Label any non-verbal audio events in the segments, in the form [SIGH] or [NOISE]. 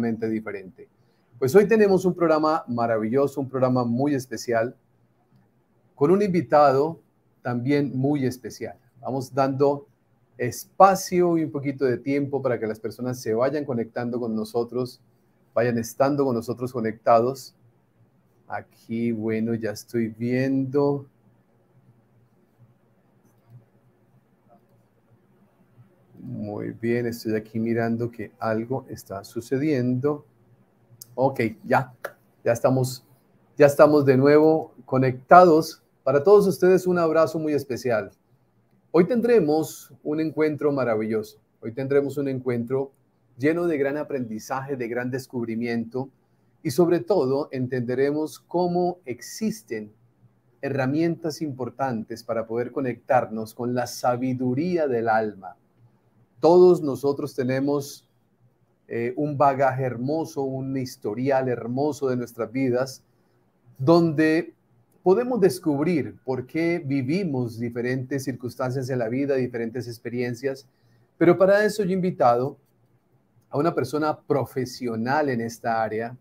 diferente. Pues hoy tenemos un programa maravilloso, un programa muy especial, con un invitado también muy especial. Vamos dando espacio y un poquito de tiempo para que las personas se vayan conectando con nosotros, vayan estando con nosotros conectados. Aquí, bueno, ya estoy viendo. Muy bien, estoy aquí mirando que algo está sucediendo. Ok, ya, ya estamos, ya estamos de nuevo conectados. Para todos ustedes un abrazo muy especial. Hoy tendremos un encuentro maravilloso. Hoy tendremos un encuentro lleno de gran aprendizaje, de gran descubrimiento y sobre todo entenderemos cómo existen herramientas importantes para poder conectarnos con la sabiduría del alma. Todos nosotros tenemos eh, un bagaje hermoso, un historial hermoso de nuestras vidas, donde podemos descubrir por qué vivimos diferentes circunstancias en la vida, diferentes experiencias, pero para eso yo he invitado a una persona profesional en esta área,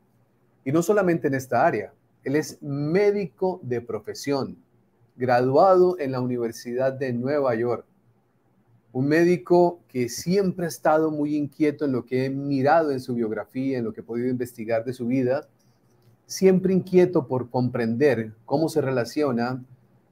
y no solamente en esta área, él es médico de profesión, graduado en la Universidad de Nueva York, un médico que siempre ha estado muy inquieto en lo que he mirado en su biografía, en lo que he podido investigar de su vida, siempre inquieto por comprender cómo se relaciona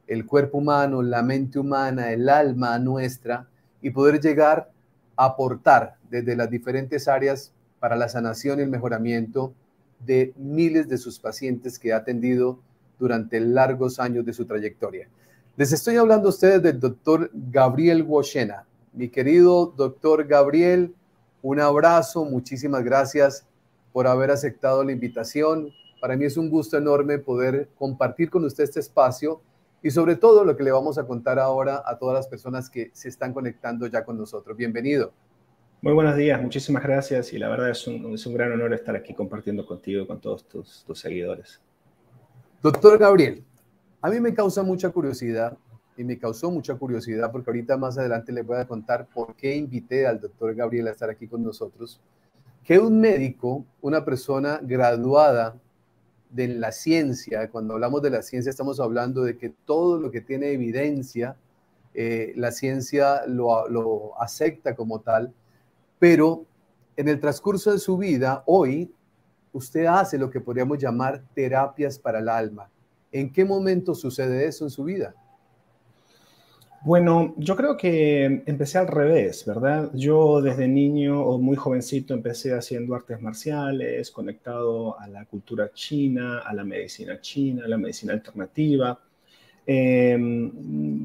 el cuerpo humano, la mente humana, el alma nuestra y poder llegar a aportar desde las diferentes áreas para la sanación y el mejoramiento de miles de sus pacientes que ha atendido durante largos años de su trayectoria. Les estoy hablando a ustedes del doctor Gabriel Woshena. Mi querido doctor Gabriel, un abrazo, muchísimas gracias por haber aceptado la invitación, para mí es un gusto enorme poder compartir con usted este espacio y sobre todo lo que le vamos a contar ahora a todas las personas que se están conectando ya con nosotros. Bienvenido. Muy buenos días, muchísimas gracias y la verdad es un, es un gran honor estar aquí compartiendo contigo y con todos tus, tus seguidores. Doctor Gabriel, a mí me causa mucha curiosidad y me causó mucha curiosidad porque ahorita más adelante les voy a contar por qué invité al doctor Gabriel a estar aquí con nosotros, que un médico, una persona graduada de la ciencia, cuando hablamos de la ciencia estamos hablando de que todo lo que tiene evidencia, eh, la ciencia lo, lo acepta como tal, pero en el transcurso de su vida, hoy, usted hace lo que podríamos llamar terapias para el alma. ¿En qué momento sucede eso en su vida? Bueno, yo creo que empecé al revés, ¿verdad? Yo desde niño o muy jovencito empecé haciendo artes marciales, conectado a la cultura china, a la medicina china, a la medicina alternativa. Em,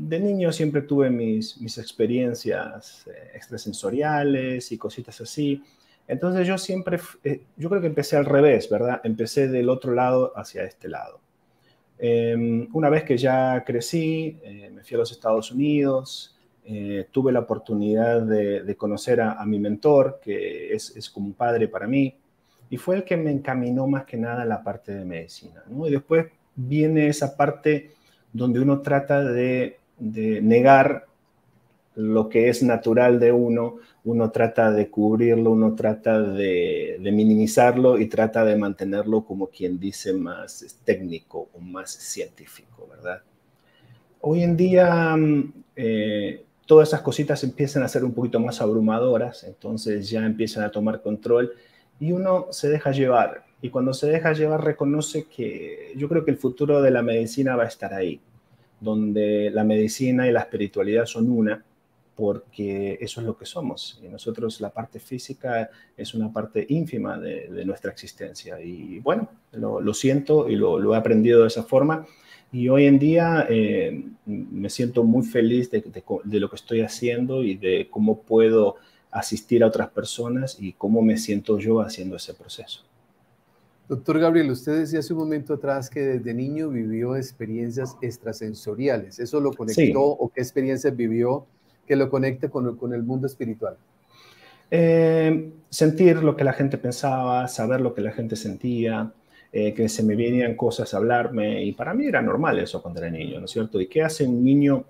de niño siempre tuve mis, mis experiencias eh, extrasensoriales y cositas así. Entonces yo siempre, eh, yo creo que empecé al revés, ¿verdad? Empecé del otro lado hacia este lado. Em, una vez que ya crecí, eh, me fui a los Estados Unidos, eh, tuve la oportunidad de, conocer a, mi mentor, que es, como un padre para mí, y fue el que me encaminó más que nada a la parte de medicina. Y después viene esa parte donde uno trata de, de negar lo que es natural de uno, uno trata de cubrirlo, uno trata de, minimizarlo y trata de mantenerlo como quien dice más técnico o más científico, ¿verdad? Hoy en día mm, eh, todas esas cositas empiezan a ser un poquito más abrumadoras, entonces ya empiezan a tomar control y uno se deja llevar. Y cuando se deja llevar reconoce que yo creo que el futuro de la medicina va a estar ahí, donde la medicina y la espiritualidad son una porque eso es lo que somos. Y nosotros la parte física es una parte ínfima de, nuestra existencia. Y bueno, lo, siento y lo, he aprendido de esa forma. Y hoy en día eh, me siento muy feliz de, de, lo que estoy haciendo y de cómo puedo asistir a otras personas y cómo me siento yo haciendo ese proceso. Doctor Gabriel, usted decía hace un momento atrás que desde niño vivió experiencias extrasensoriales. ¿Eso lo conectó o qué experiencias vivió que lo conecte con, con el mundo espiritual? Eh, sentir lo que la gente pensaba, saber lo que la gente sentía, eh, que se me venían cosas a hablarme, y para mí era normal eso cuando era niño, ¿no es cierto? ¿Y qué hace un niño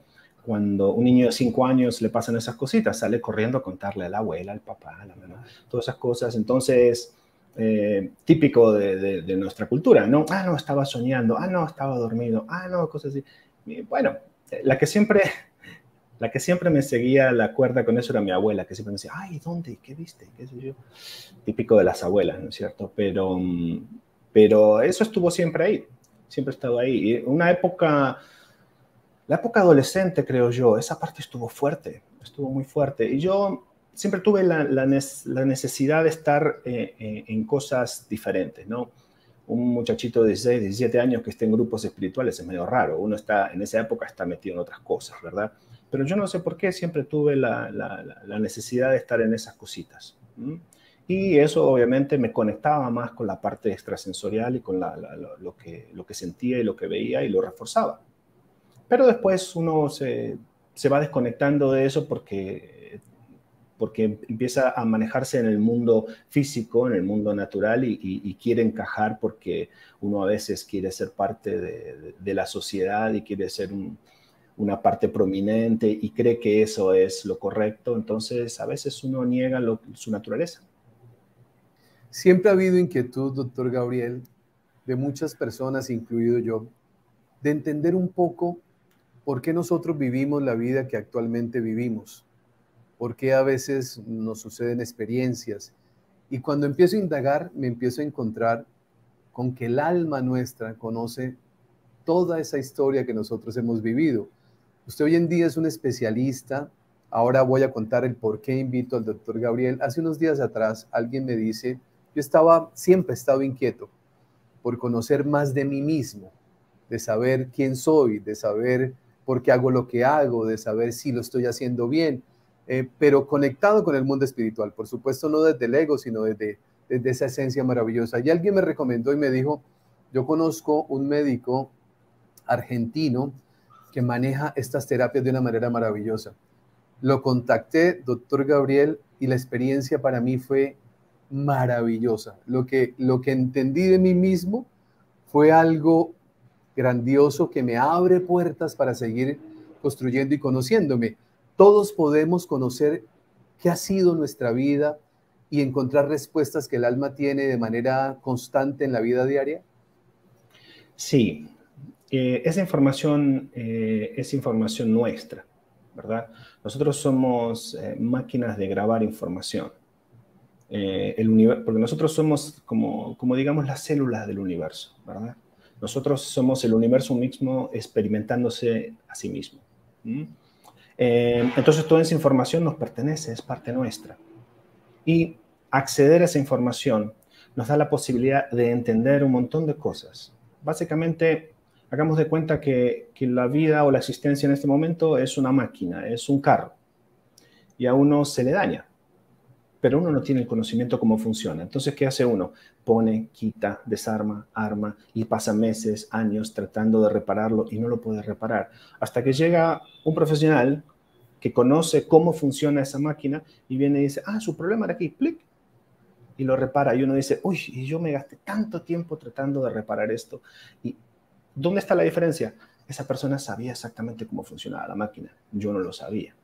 cuando un niño de cinco años le pasan esas cositas? Sale corriendo a contarle a la abuela, al papá, a la mamá, todas esas cosas. Entonces, eh, típico de, nuestra cultura, ¿no? Ah, no, estaba soñando, ah, no, estaba dormido, ah, no, cosas así. bueno, la que siempre, la que siempre me seguía la cuerda con eso era mi abuela, que siempre me decía, ay, ¿dónde? ¿Qué viste? ¿Qué sé yo? Típico de las abuelas, ¿no es cierto? Pero, pero eso estuvo siempre ahí, siempre ha estado ahí. Y una época, la época adolescente, creo yo, esa parte estuvo fuerte, estuvo muy fuerte. Y yo siempre tuve la, necesidad de estar eh, eh, en cosas diferentes, ¿no? Un muchachito de 16, 17 años que esté en grupos espirituales es medio raro. Uno está, en esa época está metido en otras cosas, ¿verdad? Pero yo no sé por qué siempre tuve la, necesidad de estar en esas cositas. Y eso obviamente me conectaba más con la parte extrasensorial y con lo, que, lo que sentía y lo que veía y lo reforzaba. Pero después uno se, se va desconectando de eso porque porque empieza a manejarse en el mundo físico, en el mundo natural y, quiere encajar porque uno a veces quiere ser parte de, la sociedad y quiere ser una parte prominente y cree que eso es lo correcto, entonces a veces uno niega su naturaleza. Siempre ha habido inquietud, doctor Gabriel, de muchas personas, incluido yo, de entender un poco por qué nosotros vivimos la vida que actualmente vivimos por qué a veces nos suceden experiencias. Y cuando empiezo a indagar, me empiezo a encontrar con que el alma nuestra conoce toda esa historia que nosotros hemos vivido. Usted hoy en día es un especialista. Ahora voy a contar el por qué invito al doctor Gabriel. Hace unos días atrás alguien me dice, yo estaba, siempre estado inquieto por conocer más de mí mismo, de saber quién soy, de saber por qué hago lo que hago, de saber si lo estoy haciendo bien. Eh, pero conectado con el mundo espiritual, por supuesto no desde el ego, sino desde, desde esa esencia maravillosa. Y alguien me recomendó y me dijo, yo conozco un médico argentino que maneja estas terapias de una manera maravillosa. Lo contacté, doctor Gabriel, y la experiencia para mí fue maravillosa. Lo que, lo que entendí de mí mismo fue algo grandioso que me abre puertas para seguir construyendo y conociéndome. Todos podemos conocer qué ha sido nuestra vida y encontrar respuestas que el alma tiene de manera constante en la vida diaria? Sí, eh, esa información eh, es información nuestra, ¿verdad? Nosotros somos eh, máquinas de grabar información. el porque nosotros somos como, como, digamos, las células del universo, ¿verdad? Nosotros somos el universo mismo experimentándose a sí mismo. Eh, entonces toda esa información nos pertenece, es parte nuestra. Y acceder a esa información nos da la posibilidad de entender un montón de cosas. Básicamente, hagamos de cuenta que, la vida o la existencia en este momento es una máquina, es un carro, y a uno se le daña pero uno no tiene el conocimiento cómo funciona. Entonces, ¿qué hace uno? Pone, quita, desarma, arma y pasa meses, años tratando de repararlo y no lo puede reparar. Hasta que llega un profesional que conoce cómo funciona esa máquina y viene y dice, ah, su problema era aquí, clic, y lo repara. Y uno dice, uy, yo me gasté tanto tiempo tratando de reparar esto. ¿Y dónde está la diferencia? Esa persona sabía exactamente cómo funcionaba la máquina, yo no lo sabía.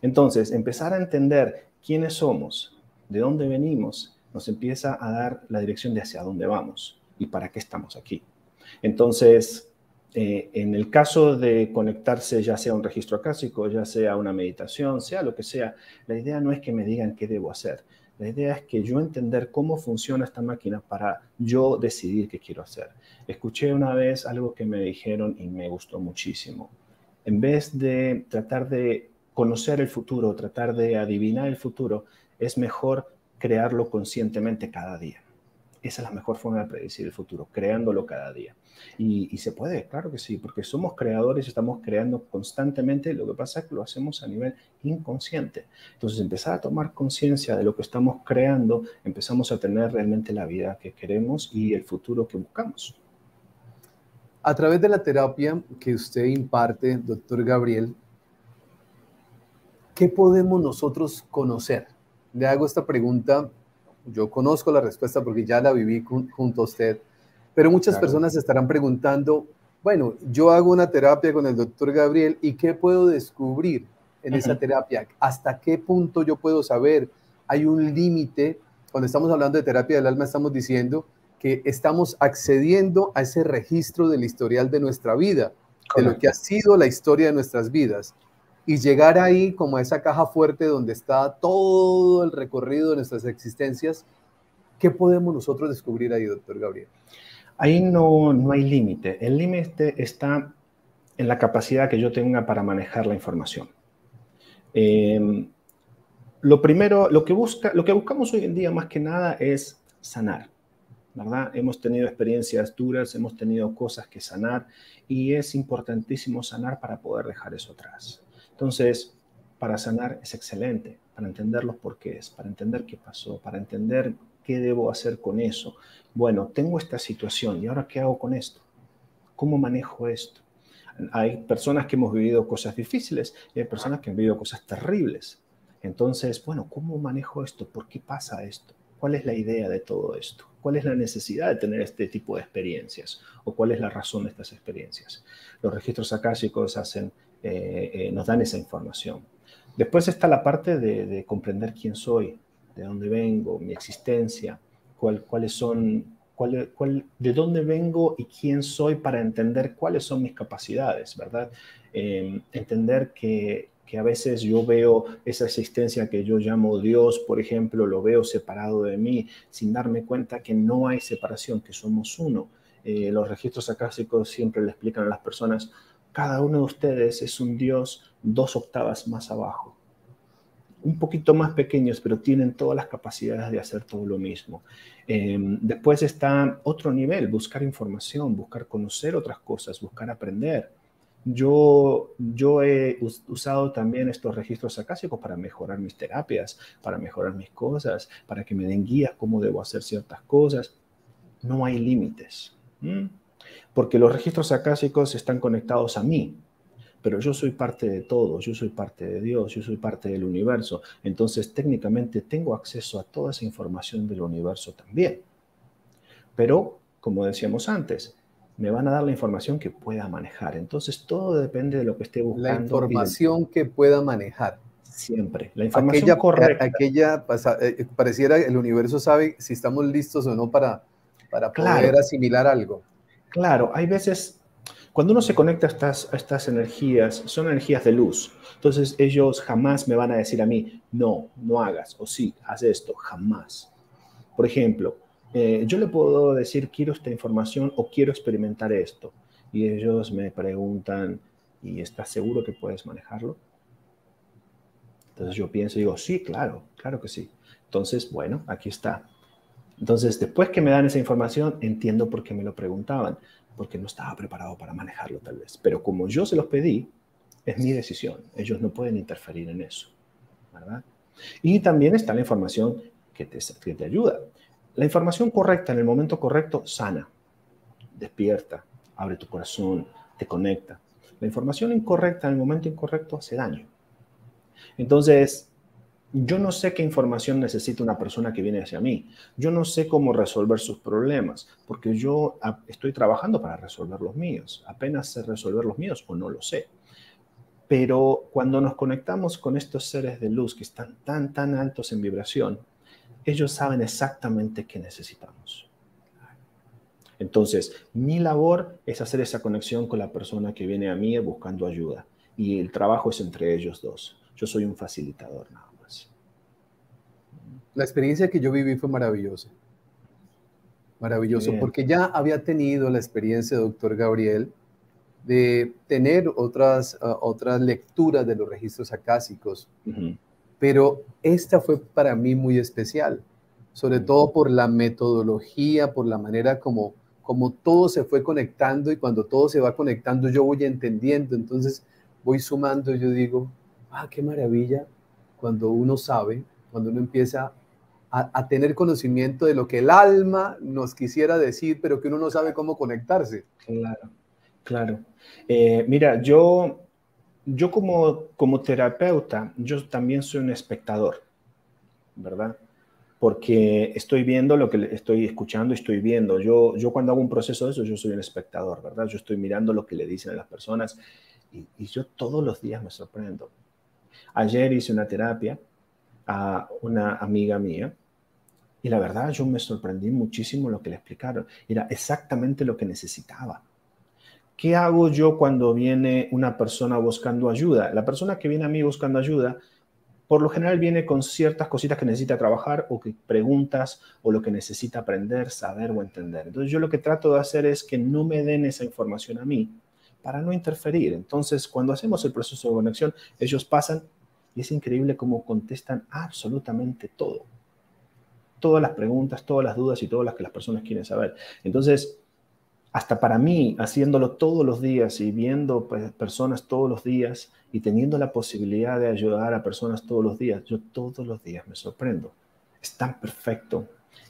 Entonces, empezar a entender quiénes somos, de dónde venimos, nos empieza a dar la dirección de hacia dónde vamos y para qué estamos aquí. Entonces, eh, en el caso de conectarse ya sea un registro acásico, ya sea una meditación, sea lo que sea, la idea no es que me digan qué debo hacer. La idea es que yo entender cómo funciona esta máquina para yo decidir qué quiero hacer. Escuché una vez algo que me dijeron y me gustó muchísimo. En vez de tratar de conocer el futuro, tratar de adivinar el futuro, es mejor crearlo conscientemente cada día. Esa es la mejor forma de predecir el futuro, creándolo cada día. Y, se puede, claro que sí, porque somos creadores estamos creando constantemente. Lo que pasa es que lo hacemos a nivel inconsciente. Entonces, empezar a tomar conciencia de lo que estamos creando, empezamos a tener realmente la vida que queremos y el futuro que buscamos. A través de la terapia que usted imparte, doctor Gabriel, ¿qué podemos nosotros conocer? Le hago esta pregunta, yo conozco la respuesta porque ya la viví junto a usted, pero muchas personas estarán preguntando, bueno, yo hago una terapia con el doctor Gabriel y ¿qué puedo descubrir en esa terapia? ¿Hasta qué punto yo puedo saber? ¿Hay un límite? cuando estamos hablando de terapia del alma, estamos diciendo que estamos accediendo a ese registro del historial de nuestra vida, de lo que ha sido la historia de nuestras vidas. Y llegar ahí como a esa caja fuerte donde está todo el recorrido de nuestras existencias, ¿qué podemos nosotros descubrir ahí, doctor Gabriel? Ahí no, no hay límite. El límite está en la capacidad que yo tenga para manejar la información. Em, lo primero, lo que, busca, lo que buscamos hoy en día más que nada es sanar. ¿verdad? Hemos tenido experiencias duras, hemos tenido cosas que sanar y es importantísimo sanar para poder dejar eso atrás. Entonces, para sanar es excelente, para entender los porqués, para entender qué pasó, para entender qué debo hacer con eso. Bueno, tengo esta situación y ahora qué hago con esto? ¿Cómo manejo esto? Hay personas que hemos vivido cosas difíciles y hay personas que han vivido cosas terribles. Entonces, bueno, ¿cómo manejo esto? ¿Por qué pasa esto? ¿Cuál es la idea de todo esto? ¿Cuál es la necesidad de tener este tipo de experiencias? ¿O cuál es la razón de estas experiencias? Los registros akáshicos hacen, eh, eh, nos dan esa información. Después está la parte de, comprender quién soy, de dónde vengo, mi existencia, cuáles son de dónde vengo y quién soy para entender cuáles son mis capacidades, ¿verdad? Em, entender que, que, a veces yo veo esa existencia que yo llamo Dios, por ejemplo, lo veo separado de mí, sin darme cuenta que no hay separación, que somos uno. Eh, los registros acásicos siempre le explican a las personas, cada uno de ustedes es un Dios dos octavas más abajo un poquito más pequeños, pero tienen todas las capacidades de hacer todo lo mismo. Em, después está otro nivel, buscar información, buscar conocer otras cosas, buscar aprender. Yo, yo he usado también estos registros acásicos para mejorar mis terapias, para mejorar mis cosas, para que me den guías cómo debo hacer ciertas cosas. No hay límites, porque los registros acásicos están conectados a mí, pero yo soy parte de todo, yo soy parte de Dios, yo soy parte del universo. Entonces, técnicamente tengo acceso a toda esa información del universo también. Pero, como decíamos antes, me van a dar la información que pueda manejar. Entonces, todo depende de lo que esté buscando. La información que pueda manejar. Siempre. La información aquella, correcta. Aquella, eh, pareciera el universo sabe si estamos listos o no para, para poder asimilar algo. Claro, hay veces cuando uno se conecta a estas, estas energías, son energías de luz. Entonces ellos jamás me van a decir a mí, no, no hagas, o sí, haz esto, jamás. Por ejemplo, eh, yo le puedo decir, quiero esta información o quiero experimentar esto. Y ellos me preguntan, ¿y estás seguro que puedes manejarlo? Entonces yo pienso y digo, sí, claro, claro que sí. Entonces, bueno, aquí está. Entonces, después que me dan esa información, entiendo por qué me lo preguntaban porque no estaba preparado para manejarlo tal vez. Pero como yo se los pedí, es mi decisión. Ellos no pueden interferir en eso. Y también está la información que te, que te ayuda. La información correcta en el momento correcto sana, despierta, abre tu corazón, te conecta. La información incorrecta en el momento incorrecto hace daño. Entonces, yo no sé qué información necesita una persona que viene hacia mí. Yo no sé cómo resolver sus problemas, porque yo estoy trabajando para resolver los míos. Apenas sé resolver los míos o no lo sé. Pero cuando nos conectamos con estos seres de luz que están tan, tan altos en vibración, ellos saben exactamente qué necesitamos. Entonces, mi labor es hacer esa conexión con la persona que viene a mí buscando ayuda. Y el trabajo es entre ellos dos. Yo soy un facilitador, ¿no? La experiencia que yo viví fue maravillosa. Maravilloso, porque ya había tenido la experiencia, doctor Gabriel, de tener otras, uh, otras lecturas de los registros acásicos, pero esta fue para mí muy especial, sobre todo por la metodología, por la manera como, como todo se fue conectando y cuando todo se va conectando yo voy entendiendo, entonces voy sumando, yo digo, ah, qué maravilla cuando uno sabe, cuando uno empieza a, tener conocimiento de lo que el alma nos quisiera decir, pero que uno no sabe cómo conectarse. Claro, claro. Eh, mira, yo, yo como, como terapeuta, yo también soy un espectador, ¿verdad? Porque estoy viendo lo que estoy escuchando, estoy viendo. Yo, yo cuando hago un proceso de eso, yo soy un espectador, ¿verdad? Yo estoy mirando lo que le dicen a las personas y, y yo todos los días me sorprendo. Ayer hice una terapia a una amiga mía Y la verdad, yo me sorprendí muchísimo lo que le explicaron. Era exactamente lo que necesitaba. ¿Qué hago yo cuando viene una persona buscando ayuda? La persona que viene a mí buscando ayuda, por lo general viene con ciertas cositas que necesita trabajar o que preguntas o lo que necesita aprender, saber o entender. Entonces yo lo que trato de hacer es que no me den esa información a mí para no interferir. Entonces cuando hacemos el proceso de conexión, ellos pasan y es increíble cómo contestan absolutamente todo todas las preguntas, todas las dudas y todas las que las personas quieren saber. Entonces, hasta para mí, haciéndolo todos los días y viendo pues, personas todos los días y teniendo la posibilidad de ayudar a personas todos los días, yo todos los días me sorprendo. Es tan perfecto,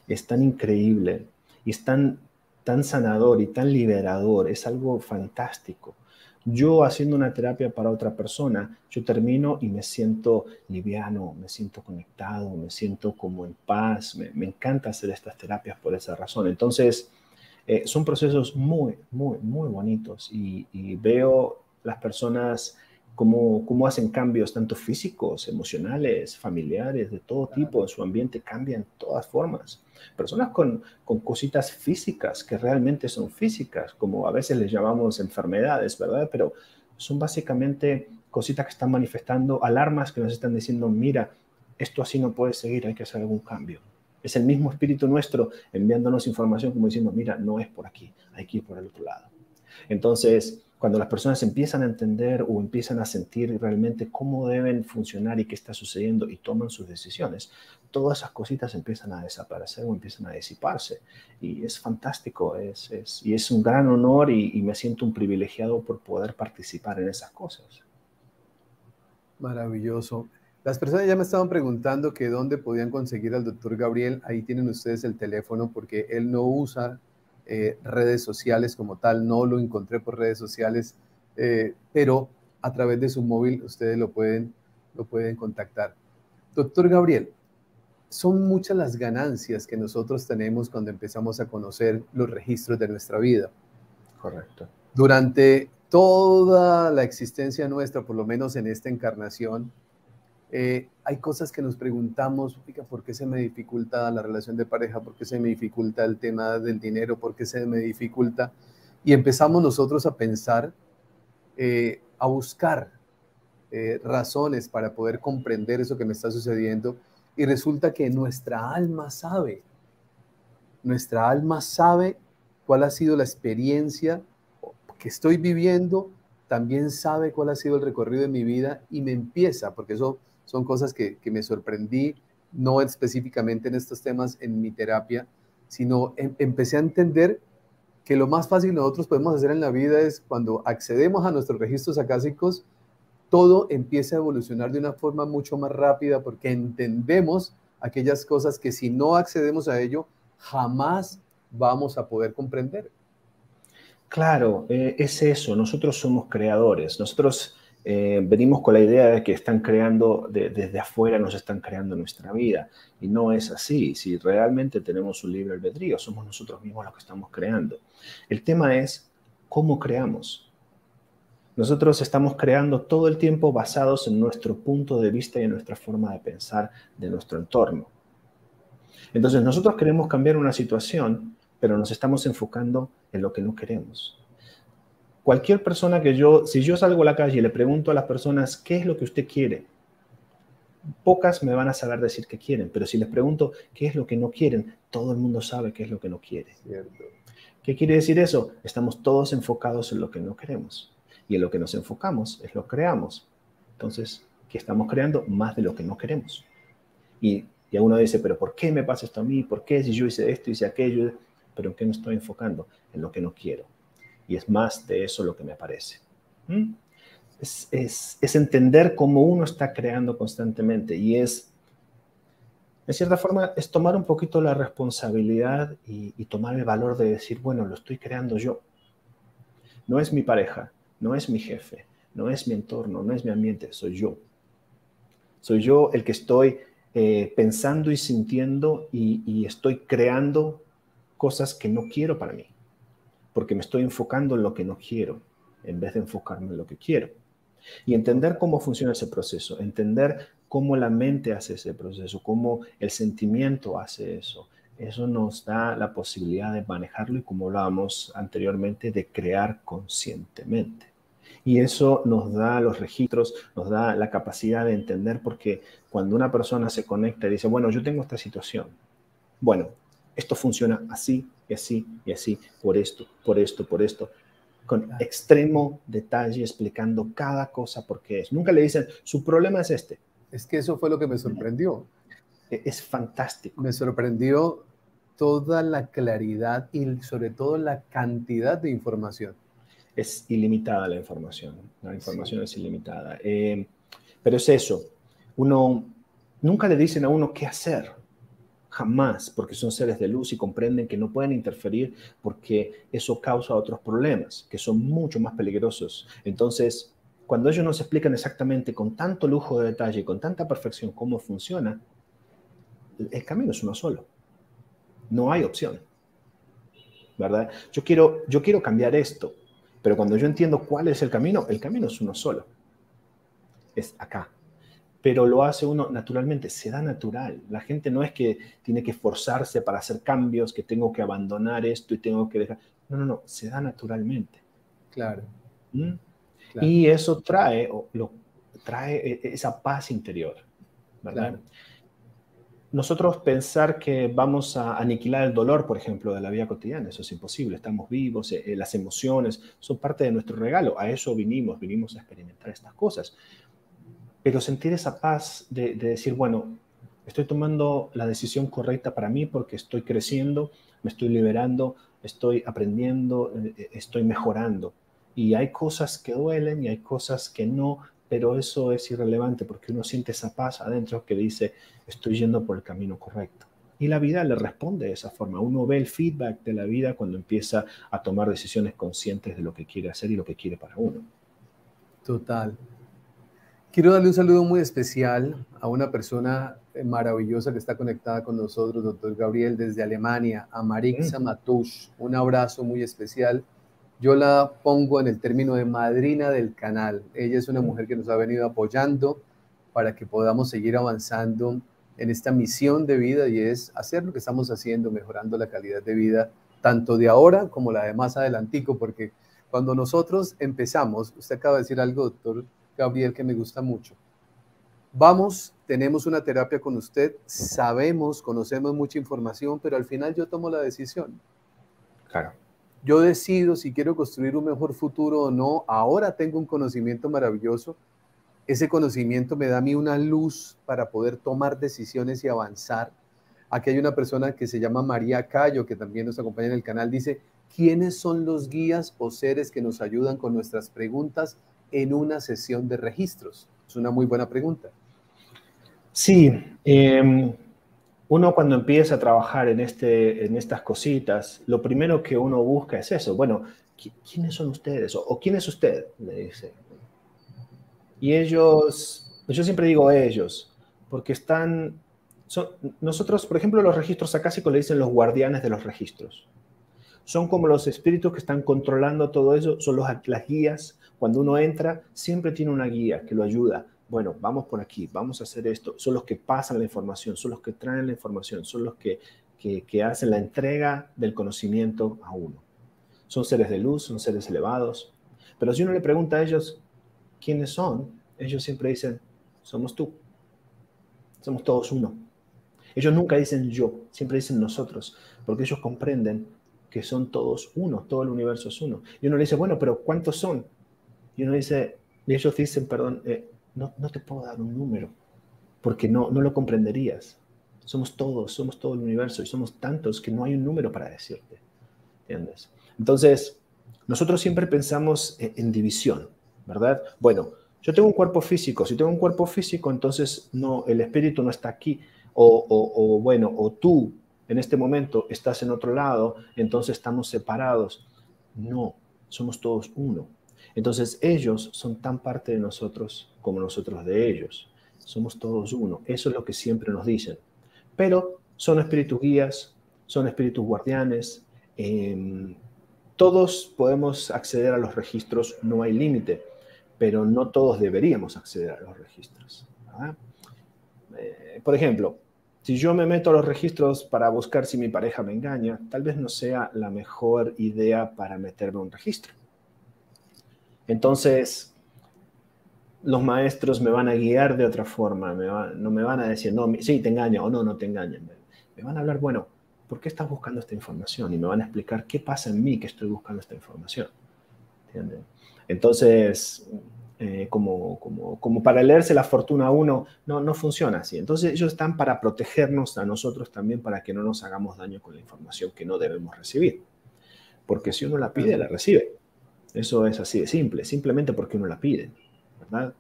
es tan increíble y es tan, tan sanador y tan liberador, es algo fantástico. Yo haciendo una terapia para otra persona, yo termino y me siento liviano, me siento conectado, me siento como en paz, me, encanta hacer estas terapias por esa razón. Entonces, eh, son procesos muy, muy, muy bonitos y veo las personas cómo, cómo hacen cambios tanto físicos, emocionales, familiares, de todo tipo en su ambiente, cambian todas formas. Personas con, con cositas físicas que realmente son físicas, como a veces les llamamos enfermedades, ¿verdad? Pero son básicamente cositas que están manifestando, alarmas que nos están diciendo, mira, esto así no puede seguir, hay que hacer algún cambio. Es el mismo espíritu nuestro enviándonos información como diciendo, mira, no es por aquí, hay que ir por el otro lado. Entonces, cuando las personas empiezan a entender o empiezan a sentir realmente cómo deben funcionar y qué está sucediendo y toman sus decisiones, todas esas cositas empiezan a desaparecer o empiezan a disiparse. Y es fantástico, es, es y es un gran honor y, y, me siento un privilegiado por poder participar en esas cosas. Maravilloso. Las personas ya me estaban preguntando que dónde podían conseguir al doctor Gabriel. Ahí tienen ustedes el teléfono porque él no usa eh, redes sociales como tal, no lo encontré por redes sociales, eh, pero a través de su móvil ustedes lo pueden, lo pueden contactar. Doctor Gabriel, son muchas las ganancias que nosotros tenemos cuando empezamos a conocer los registros de nuestra vida. Correcto. Durante toda la existencia nuestra, por lo menos en esta encarnación, eh, hay cosas que nos preguntamos, ¿por qué se me dificulta la relación de pareja? ¿Por qué se me dificulta el tema del dinero? ¿Por qué se me dificulta? Y empezamos nosotros a pensar, eh, a buscar eh, razones para poder comprender eso que me está sucediendo. Y resulta que nuestra alma sabe, nuestra alma sabe cuál ha sido la experiencia que estoy viviendo, también sabe cuál ha sido el recorrido de mi vida y me empieza, porque eso son cosas que, me sorprendí, no específicamente en estos temas en mi terapia, sino em, empecé a entender que lo más fácil que nosotros podemos hacer en la vida es cuando accedemos a nuestros registros acásicos, todo empieza a evolucionar de una forma mucho más rápida porque entendemos aquellas cosas que si no accedemos a ello, jamás vamos a poder comprender. Claro, eh, es eso, nosotros somos creadores, nosotros eh, venimos con la idea de que están creando desde afuera, nos están creando nuestra vida. Y no es así. Si realmente tenemos un libre albedrío, somos nosotros mismos los que estamos creando. El tema es cómo creamos. Nosotros estamos creando todo el tiempo basados en nuestro punto de vista y en nuestra forma de pensar de nuestro entorno. Entonces nosotros queremos cambiar una situación, pero nos estamos enfocando en lo que no queremos cualquier persona que yo, si yo salgo a la calle y le pregunto a las personas qué es lo que usted quiere, pocas me van a saber decir qué quieren, pero si les pregunto qué es lo que no quieren, todo el mundo sabe qué es lo que no quiere. ¿Qué quiere decir eso? Estamos todos enfocados en lo que no queremos y en lo que nos enfocamos es lo que creamos. Entonces, ¿qué estamos creando? Más de lo que no queremos. Y, y uno dice, pero ¿por qué me pasa esto a mí? ¿Por qué si yo hice esto, hice aquello? Pero ¿en qué me estoy enfocando? En lo que no quiero y es más de eso lo que me parece. ¿Mm? Es, entender cómo uno está creando constantemente y es, en cierta forma, es tomar un poquito la responsabilidad y, y tomar el valor de decir, bueno, lo estoy creando yo. No es mi pareja, no es mi jefe, no es mi entorno, no es mi ambiente, soy yo. Soy yo el que estoy eh, pensando y sintiendo y estoy creando cosas que no quiero para mí porque me estoy enfocando en lo que no quiero, en vez de enfocarme en lo que quiero. Y entender cómo funciona ese proceso, entender cómo la mente hace ese proceso, cómo el sentimiento hace eso. Eso nos da la posibilidad de manejarlo y, como hablábamos anteriormente, de crear conscientemente. Y eso nos da los registros, nos da la capacidad de entender, porque cuando una persona se conecta y dice, bueno, yo tengo esta situación, bueno, esto funciona así y así y así, por esto, por esto, por esto, con extremo detalle explicando cada cosa por qué es. Nunca le dicen, su problema es este. Es que eso fue lo que me sorprendió. E-, es fantástico. Me sorprendió toda la claridad y sobre todo la cantidad de información. Es ilimitada la información, la información es ilimitada. Eh, pero es eso, uno, nunca le dicen a uno qué hacer, jamás, porque son seres de luz y comprenden que no pueden interferir porque eso causa otros problemas, que son mucho más peligrosos. Entonces, cuando ellos nos explican exactamente con tanto lujo de detalle, con tanta perfección cómo funciona, el camino es uno solo. No hay opción. ¿Verdad? Yo quiero, yo quiero cambiar esto, pero cuando yo entiendo cuál es el camino, el camino es uno solo. Es acá, pero lo hace uno naturalmente, se da natural. La gente no es que tiene que esforzarse para hacer cambios, que tengo que abandonar esto y tengo que dejar. No, no, no, se da naturalmente. Claro. ¿Mm? Y eso trae, lo, trae e, e, esa paz interior, ¿verdad? Nosotros pensar que vamos a aniquilar el dolor, por ejemplo, de la vida cotidiana, eso es imposible. Estamos vivos, eh, las emociones son parte de nuestro regalo. A eso vinimos, vinimos a experimentar estas cosas pero sentir esa paz de, decir, bueno, estoy tomando la decisión correcta para mí porque estoy creciendo, me estoy liberando, estoy aprendiendo, eh, eh, estoy mejorando. Y hay cosas que duelen y hay cosas que no, pero eso es irrelevante porque uno siente esa paz adentro que dice, estoy yendo por el camino correcto. Y la vida le responde de esa forma. Uno ve el feedback de la vida cuando empieza a tomar decisiones conscientes de lo que quiere hacer y lo que quiere para uno. Total. Quiero darle un saludo muy especial a una persona eh, maravillosa que está conectada con nosotros, doctor Gabriel, desde Alemania, a Marixa Matush. Un abrazo muy especial. Yo la pongo en el término de madrina del canal. Ella es una mujer que nos ha venido apoyando para que podamos seguir avanzando en esta misión de vida y es hacer lo que estamos haciendo, mejorando la calidad de vida, tanto de ahora como la de más adelantico, porque cuando nosotros empezamos, usted acaba de decir algo, doctor Gabriel, que me gusta mucho. Vamos, tenemos una terapia con usted, sabemos, conocemos mucha información, pero al final yo tomo la decisión. Claro. Yo decido si quiero construir un mejor futuro o no. Ahora tengo un conocimiento maravilloso. Ese conocimiento me da a mí una luz para poder tomar decisiones y avanzar. Aquí hay una persona que se llama María Cayo, que también nos acompaña en el canal. Dice, ¿quiénes son los guías o seres que nos ayudan con nuestras preguntas en una sesión de registros? Es una muy buena pregunta. Sí, em, uno cuando empieza a trabajar en, este, en estas cositas, lo primero que uno busca es eso. Bueno, ¿quiénes son ustedes? O, ¿quién es usted? Le dice. Y ellos, yo siempre digo ellos, porque están, son, nosotros, por ejemplo, los registros acásicos le dicen los guardianes de los registros. Son como los espíritus que están controlando todo eso, son los, las guías cuando uno entra, siempre tiene una guía que lo ayuda. Bueno, vamos por aquí, vamos a hacer esto. Son los que pasan la información, son los que traen la información, son los que, que, hacen la entrega del conocimiento a uno. Son seres de luz, son seres elevados. Pero si uno le pregunta a ellos quiénes son, ellos siempre dicen, somos tú. Somos todos uno. Ellos nunca dicen yo, siempre dicen nosotros, porque ellos comprenden que son todos uno, todo el universo es uno. Y uno le dice, bueno, pero ¿cuántos son? Y uno dice, ellos dicen, perdón, eh, no, no, te puedo dar un número, porque no, no lo comprenderías. Somos todos, somos todo el universo y somos tantos que no hay un número para decirte. ¿Entiendes? Entonces, nosotros siempre pensamos en, división, ¿verdad? Bueno, yo tengo un cuerpo físico, si tengo un cuerpo físico, entonces no, el espíritu no está aquí. O, o, bueno, o tú en este momento estás en otro lado, entonces estamos separados. No, somos todos uno. Entonces ellos son tan parte de nosotros como nosotros de ellos. Somos todos uno. Eso es lo que siempre nos dicen. Pero son espíritus guías, son espíritus guardianes. Em, todos podemos acceder a los registros, no hay límite. pero no todos deberíamos acceder a los registros. Eh, por ejemplo, si yo me meto a los registros para buscar si mi pareja me engaña, tal vez no sea la mejor idea para meterme a un registro. Entonces, los maestros me van a guiar de otra forma, no me van a decir, no, sí, te engaña o no, no te engañan. Me van a hablar, bueno, ¿por qué estás buscando esta información? Y me van a explicar qué pasa en mí que estoy buscando esta información. Entonces, eh, como, como, como, para leerse la fortuna a uno, no, no funciona así. Entonces ellos están para protegernos a nosotros también para que no nos hagamos daño con la información que no debemos recibir. Porque si uno la pide, la recibe. Eso es así de simple, simplemente porque uno la pide, ¿verdad?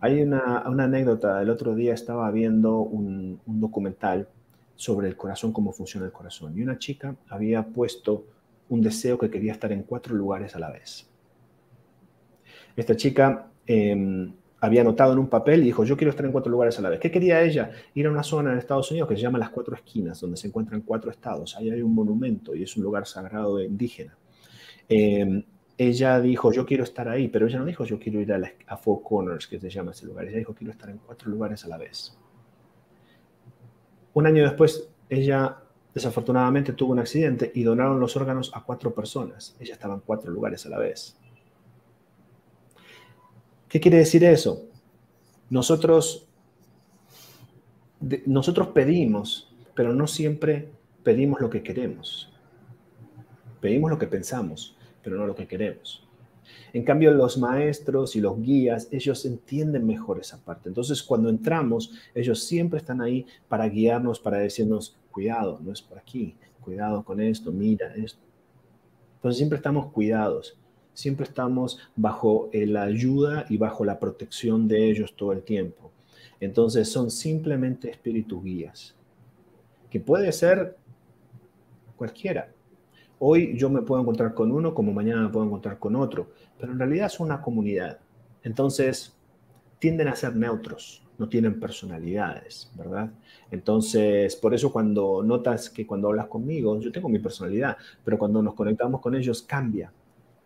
Hay una, una anécdota, el otro día estaba viendo un, documental sobre el corazón, cómo funciona el corazón, y una chica había puesto un deseo que quería estar en cuatro lugares a la vez. Esta chica em, había anotado en un papel y dijo, yo quiero estar en cuatro lugares a la vez. ¿Qué quería ella? Ir a una zona en Estados Unidos que se llama Las Cuatro Esquinas, donde se encuentran cuatro estados. Ahí hay un monumento y es un lugar sagrado indígena. Em, ella dijo, yo quiero estar ahí, pero ella no dijo, yo quiero ir a, Four Corners, que se llama ese lugar. Ella dijo, quiero estar en cuatro lugares a la vez. Un año después, ella desafortunadamente tuvo un accidente y donaron los órganos a cuatro personas. Ella estaba en cuatro lugares a la vez. ¿Qué quiere decir eso? Nosotros, nosotros pedimos, pero no siempre pedimos lo que queremos. Pedimos lo que pensamos, pero no lo que queremos. En cambio, los maestros y los guías, ellos entienden mejor esa parte. Entonces, cuando entramos, ellos siempre están ahí para guiarnos, para decirnos, cuidado, no es por aquí, cuidado con esto, mira esto. Entonces, siempre estamos cuidados siempre estamos bajo la ayuda y bajo la protección de ellos todo el tiempo. Entonces son simplemente espíritus guías, que puede ser cualquiera. Hoy yo me puedo encontrar con uno como mañana me puedo encontrar con otro, pero en realidad es una comunidad. Entonces tienden a ser neutros, no tienen personalidades, ¿verdad? Entonces, por eso cuando notas que cuando hablas conmigo, yo tengo mi personalidad, pero cuando nos conectamos con ellos cambia,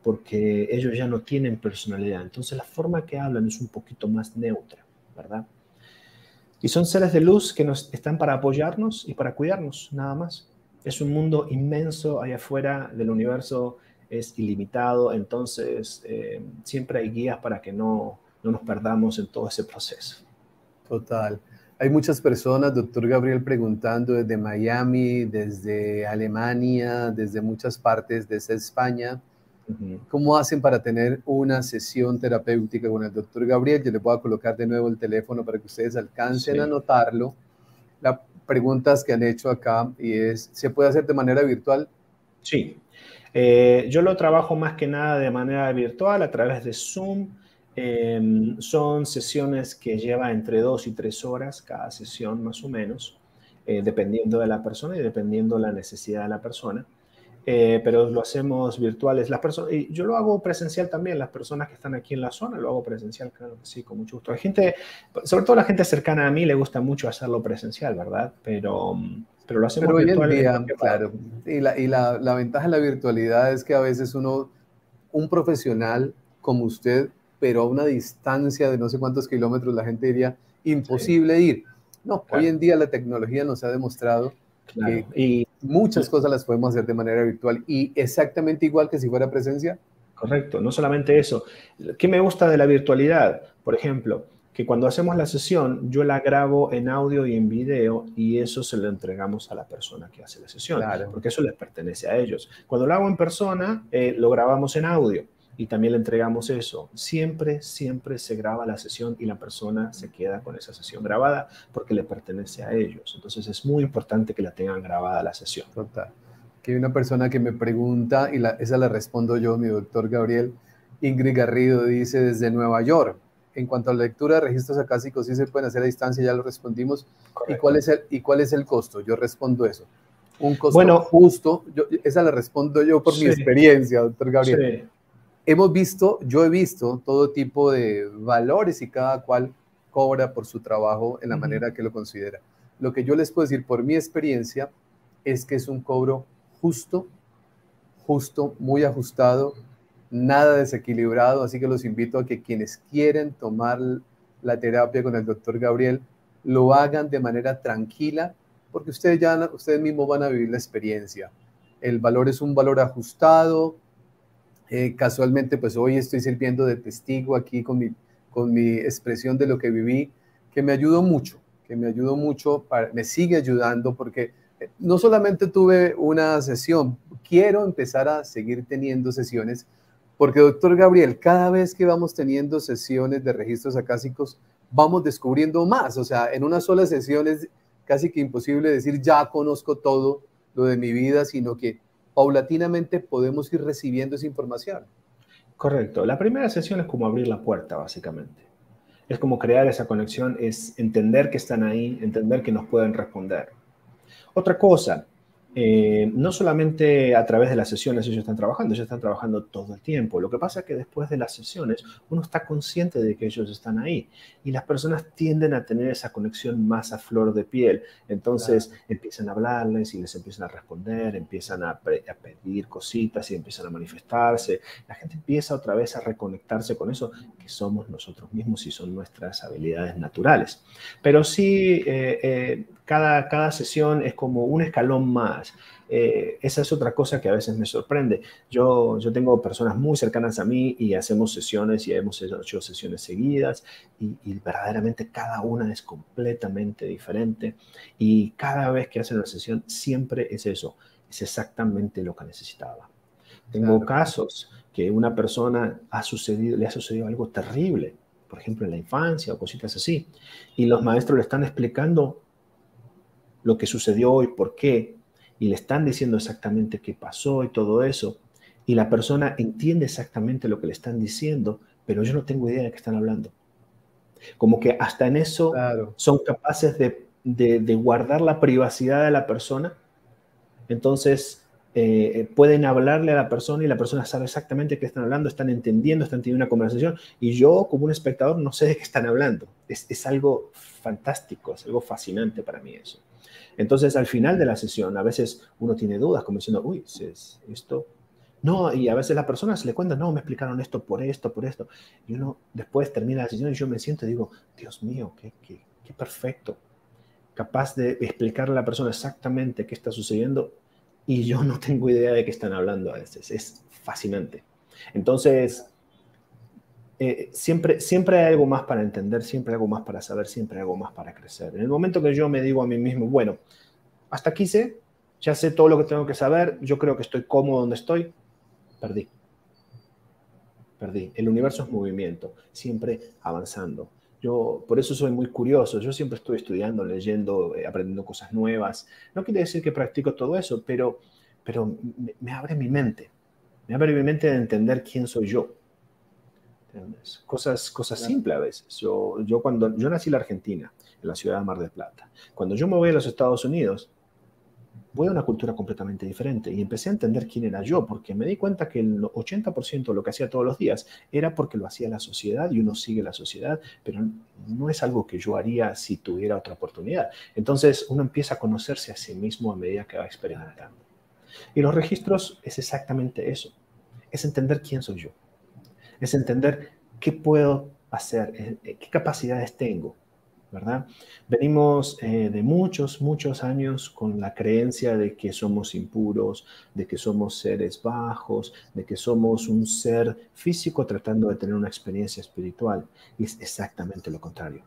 porque ellos ya no tienen personalidad. Entonces la forma que hablan es un poquito más neutra, ¿verdad? Y son seres de luz que nos están para apoyarnos y para cuidarnos, nada más. Es un mundo inmenso allá afuera del universo, es ilimitado, entonces eh, siempre hay guías para que no, no nos perdamos en todo ese proceso. Total. Hay muchas personas, doctor Gabriel, preguntando desde Miami, desde Alemania, desde muchas partes, desde España ¿Cómo hacen para tener una sesión terapéutica con el doctor Gabriel? Yo les voy a colocar de nuevo el teléfono para que ustedes alcancen a notarlo. Las preguntas que han hecho acá y es, ¿se puede hacer de manera virtual? Sí. Eh, yo lo trabajo más que nada de manera virtual a través de Zoom. Em, son sesiones que lleva entre dos y tres horas cada sesión más o menos, eh, dependiendo de la persona y dependiendo de la necesidad de la persona. Eh, pero lo hacemos virtuales. Las personas, y yo lo hago presencial también, las personas que están aquí en la zona lo hago presencial, claro que sí, con mucho gusto. Hay gente, sobre todo la gente cercana a mí, le gusta mucho hacerlo presencial, ¿verdad? Pero, pero lo hacemos pero virtual. Hoy en día, claro, y, la, y la, la ventaja de la virtualidad es que a veces uno, un profesional como usted, pero a una distancia de no sé cuántos kilómetros, la gente diría, imposible ir. No, hoy en día la tecnología nos ha demostrado que y muchas cosas las podemos hacer de manera virtual y exactamente igual que si fuera presencia. Correcto, no solamente eso. ¿Qué me gusta de la virtualidad? Por ejemplo, que cuando hacemos la sesión, yo la grabo en audio y en video y eso se lo entregamos a la persona que hace la sesión, porque eso les pertenece a ellos. Cuando lo hago en persona, eh, lo grabamos en audio y también le entregamos eso. Siempre, siempre se graba la sesión y la persona se queda con esa sesión grabada porque le pertenece a ellos. Entonces es muy importante que la tengan grabada la sesión. Total. Que hay una persona que me pregunta y la, esa la respondo yo, mi doctor Gabriel. Ingrid Garrido dice desde Nueva York. En cuanto a la lectura de registros acásicos, sí se pueden hacer a distancia, ya lo respondimos. ¿Y cuál, es el, ¿Y cuál es el costo? Yo respondo eso. Un costo bueno, justo, yo, esa la respondo yo por mi experiencia, doctor Gabriel. Sí hemos visto, yo he visto todo tipo de valores y cada cual cobra por su trabajo en la manera que lo considera. Lo que yo les puedo decir por mi experiencia es que es un cobro justo, justo, muy ajustado, nada desequilibrado, así que los invito a que quienes quieren tomar la terapia con el doctor Gabriel lo hagan de manera tranquila, porque ustedes ya ustedes mismos van a vivir la experiencia. El valor es un valor ajustado. Eh, casualmente, pues hoy estoy sirviendo de testigo aquí con mi, con mi expresión de lo que viví, que me ayudó mucho, que me ayudó mucho, me sigue ayudando porque eh, no solamente tuve una sesión, quiero empezar a seguir teniendo sesiones, porque doctor Gabriel, cada vez que vamos teniendo sesiones de registros acásicos, vamos descubriendo más. O sea, en una sola sesión es casi que imposible decir ya conozco todo lo de mi vida, sino que paulatinamente podemos ir recibiendo esa información. Correcto. La primera sesión es como abrir la puerta, básicamente. Es como crear esa conexión, es entender que están ahí, entender que nos pueden responder. Otra cosa, eh, no solamente a través de las sesiones ellos están trabajando, ellos están trabajando todo el tiempo. Lo que pasa es que después de las sesiones uno está consciente de que ellos están ahí y las personas tienden a tener esa conexión más a flor de piel. Entonces empiezan a hablarles y les empiezan a responder, empiezan a, a, pedir cositas y empiezan a manifestarse. La gente empieza otra vez a reconectarse con eso que somos nosotros mismos y son nuestras habilidades naturales. Pero sí, eh, eh, cada, cada sesión es como un escalón más. Eh, esa es otra cosa que a veces me sorprende. Yo, yo tengo personas muy cercanas a mí y hacemos sesiones y hemos hecho sesiones seguidas y, verdaderamente cada una es completamente diferente y cada vez que hacen una sesión siempre es eso, es exactamente lo que necesitaba. Tengo casos que una persona ha sucedido, le ha sucedido algo terrible, por ejemplo en la infancia o cositas así, y los maestros le están explicando lo que sucedió hoy, por qué, y le están diciendo exactamente qué pasó y todo eso, y la persona entiende exactamente lo que le están diciendo, pero yo no tengo idea de qué están hablando. Como que hasta en eso son capaces de, de, guardar la privacidad de la persona. Entonces, eh, pueden hablarle a la persona y la persona sabe exactamente qué están hablando, están entendiendo, están teniendo una conversación y yo como un espectador no sé de qué están hablando. Es, es algo fantástico, es algo fascinante para mí eso. Entonces, al final de la sesión, a veces uno tiene dudas, como diciendo, uy, es esto. No, y a veces la persona se le cuenta, no, me explicaron esto por esto, por esto. Y uno después termina la sesión y yo me siento digo, Dios mío, qué, qué, qué perfecto. Capaz de explicarle a la persona exactamente qué está sucediendo y yo no tengo idea de qué están hablando a veces. Es fascinante. Entonces, eh, siempre, siempre hay algo más para entender, siempre hay algo más para saber, siempre hay algo más para crecer. En el momento que yo me digo a mí mismo, bueno, hasta aquí sé, ya sé todo lo que tengo que saber, yo creo que estoy cómodo donde estoy, perdí. Perdí. El universo es movimiento, siempre avanzando. Yo por eso soy muy curioso, yo siempre estoy estudiando, leyendo, eh, aprendiendo cosas nuevas. No quiere decir que practico todo eso, pero, pero me, me abre mi mente. Me abre mi mente de entender quién soy yo Cosas, cosas simples a veces. Yo, yo, cuando, yo nací en la Argentina, en la ciudad de Mar del Plata. Cuando yo me voy a los Estados Unidos, voy a una cultura completamente diferente y empecé a entender quién era yo, porque me di cuenta que el 80% de lo que hacía todos los días era porque lo hacía la sociedad y uno sigue la sociedad, pero no es algo que yo haría si tuviera otra oportunidad. Entonces uno empieza a conocerse a sí mismo a medida que va experimentando. Y los registros es exactamente eso, es entender quién soy yo es entender qué puedo hacer, eh, eh, qué capacidades tengo, ¿verdad? Venimos eh, de muchos, muchos años con la creencia de que somos impuros, de que somos seres bajos, de que somos un ser físico tratando de tener una experiencia espiritual. Y es exactamente lo contrario.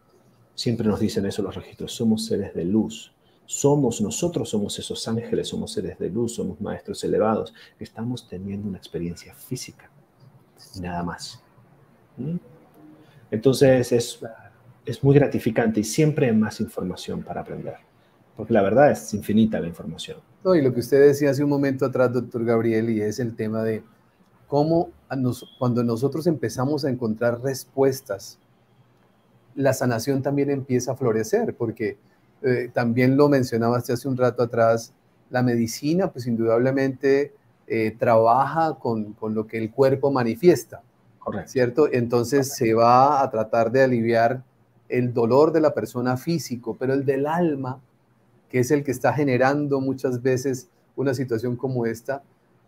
Siempre nos dicen eso los registros, somos seres de luz. Somos, nosotros somos esos ángeles, somos seres de luz, somos maestros elevados, estamos teniendo una experiencia física nada más. ¿Mm? Entonces es, es muy gratificante y siempre hay más información para aprender, porque la verdad es infinita la información. No, y lo que usted decía hace un momento atrás, doctor Gabriel, y es el tema de cómo cuando nosotros empezamos a encontrar respuestas, la sanación también empieza a florecer, porque eh, también lo mencionabaste hace un rato atrás, la medicina, pues indudablemente eh, trabaja con, con, lo que el cuerpo manifiesta, Correcto. ¿cierto? Entonces se va a tratar de aliviar el dolor de la persona físico, pero el del alma, que es el que está generando muchas veces una situación como esta,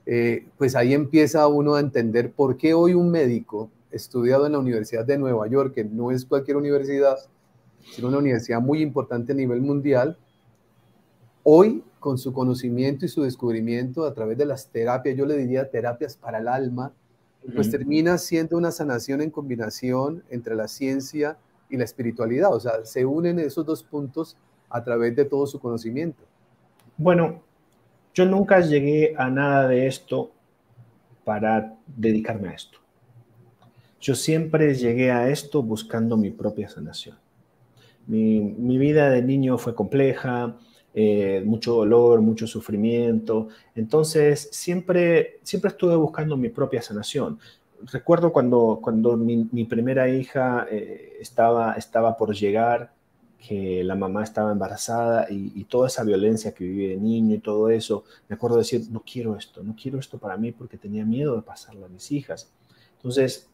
eh, pues ahí empieza uno a entender por qué hoy un médico estudiado en la Universidad de Nueva York, que no es cualquier universidad, sino una universidad muy importante a nivel mundial, hoy con su conocimiento y su descubrimiento a través de las terapias, yo le diría terapias para el alma, pues termina siendo una sanación en combinación entre la ciencia y la espiritualidad. O sea, se unen esos dos puntos a través de todo su conocimiento. Bueno, yo nunca llegué a nada de esto para dedicarme a esto. Yo siempre llegué a esto buscando mi propia sanación. Mi, mi vida de niño fue compleja, eh, mucho dolor, mucho sufrimiento. Entonces, siempre, siempre estuve buscando mi propia sanación. Recuerdo cuando, cuando mi, primera hija eh, estaba, estaba por llegar, que la mamá estaba embarazada y, toda esa violencia que viví de niño y todo eso, me acuerdo decir, no quiero esto, no quiero esto para mí porque tenía miedo de pasarlo a mis hijas. Entonces,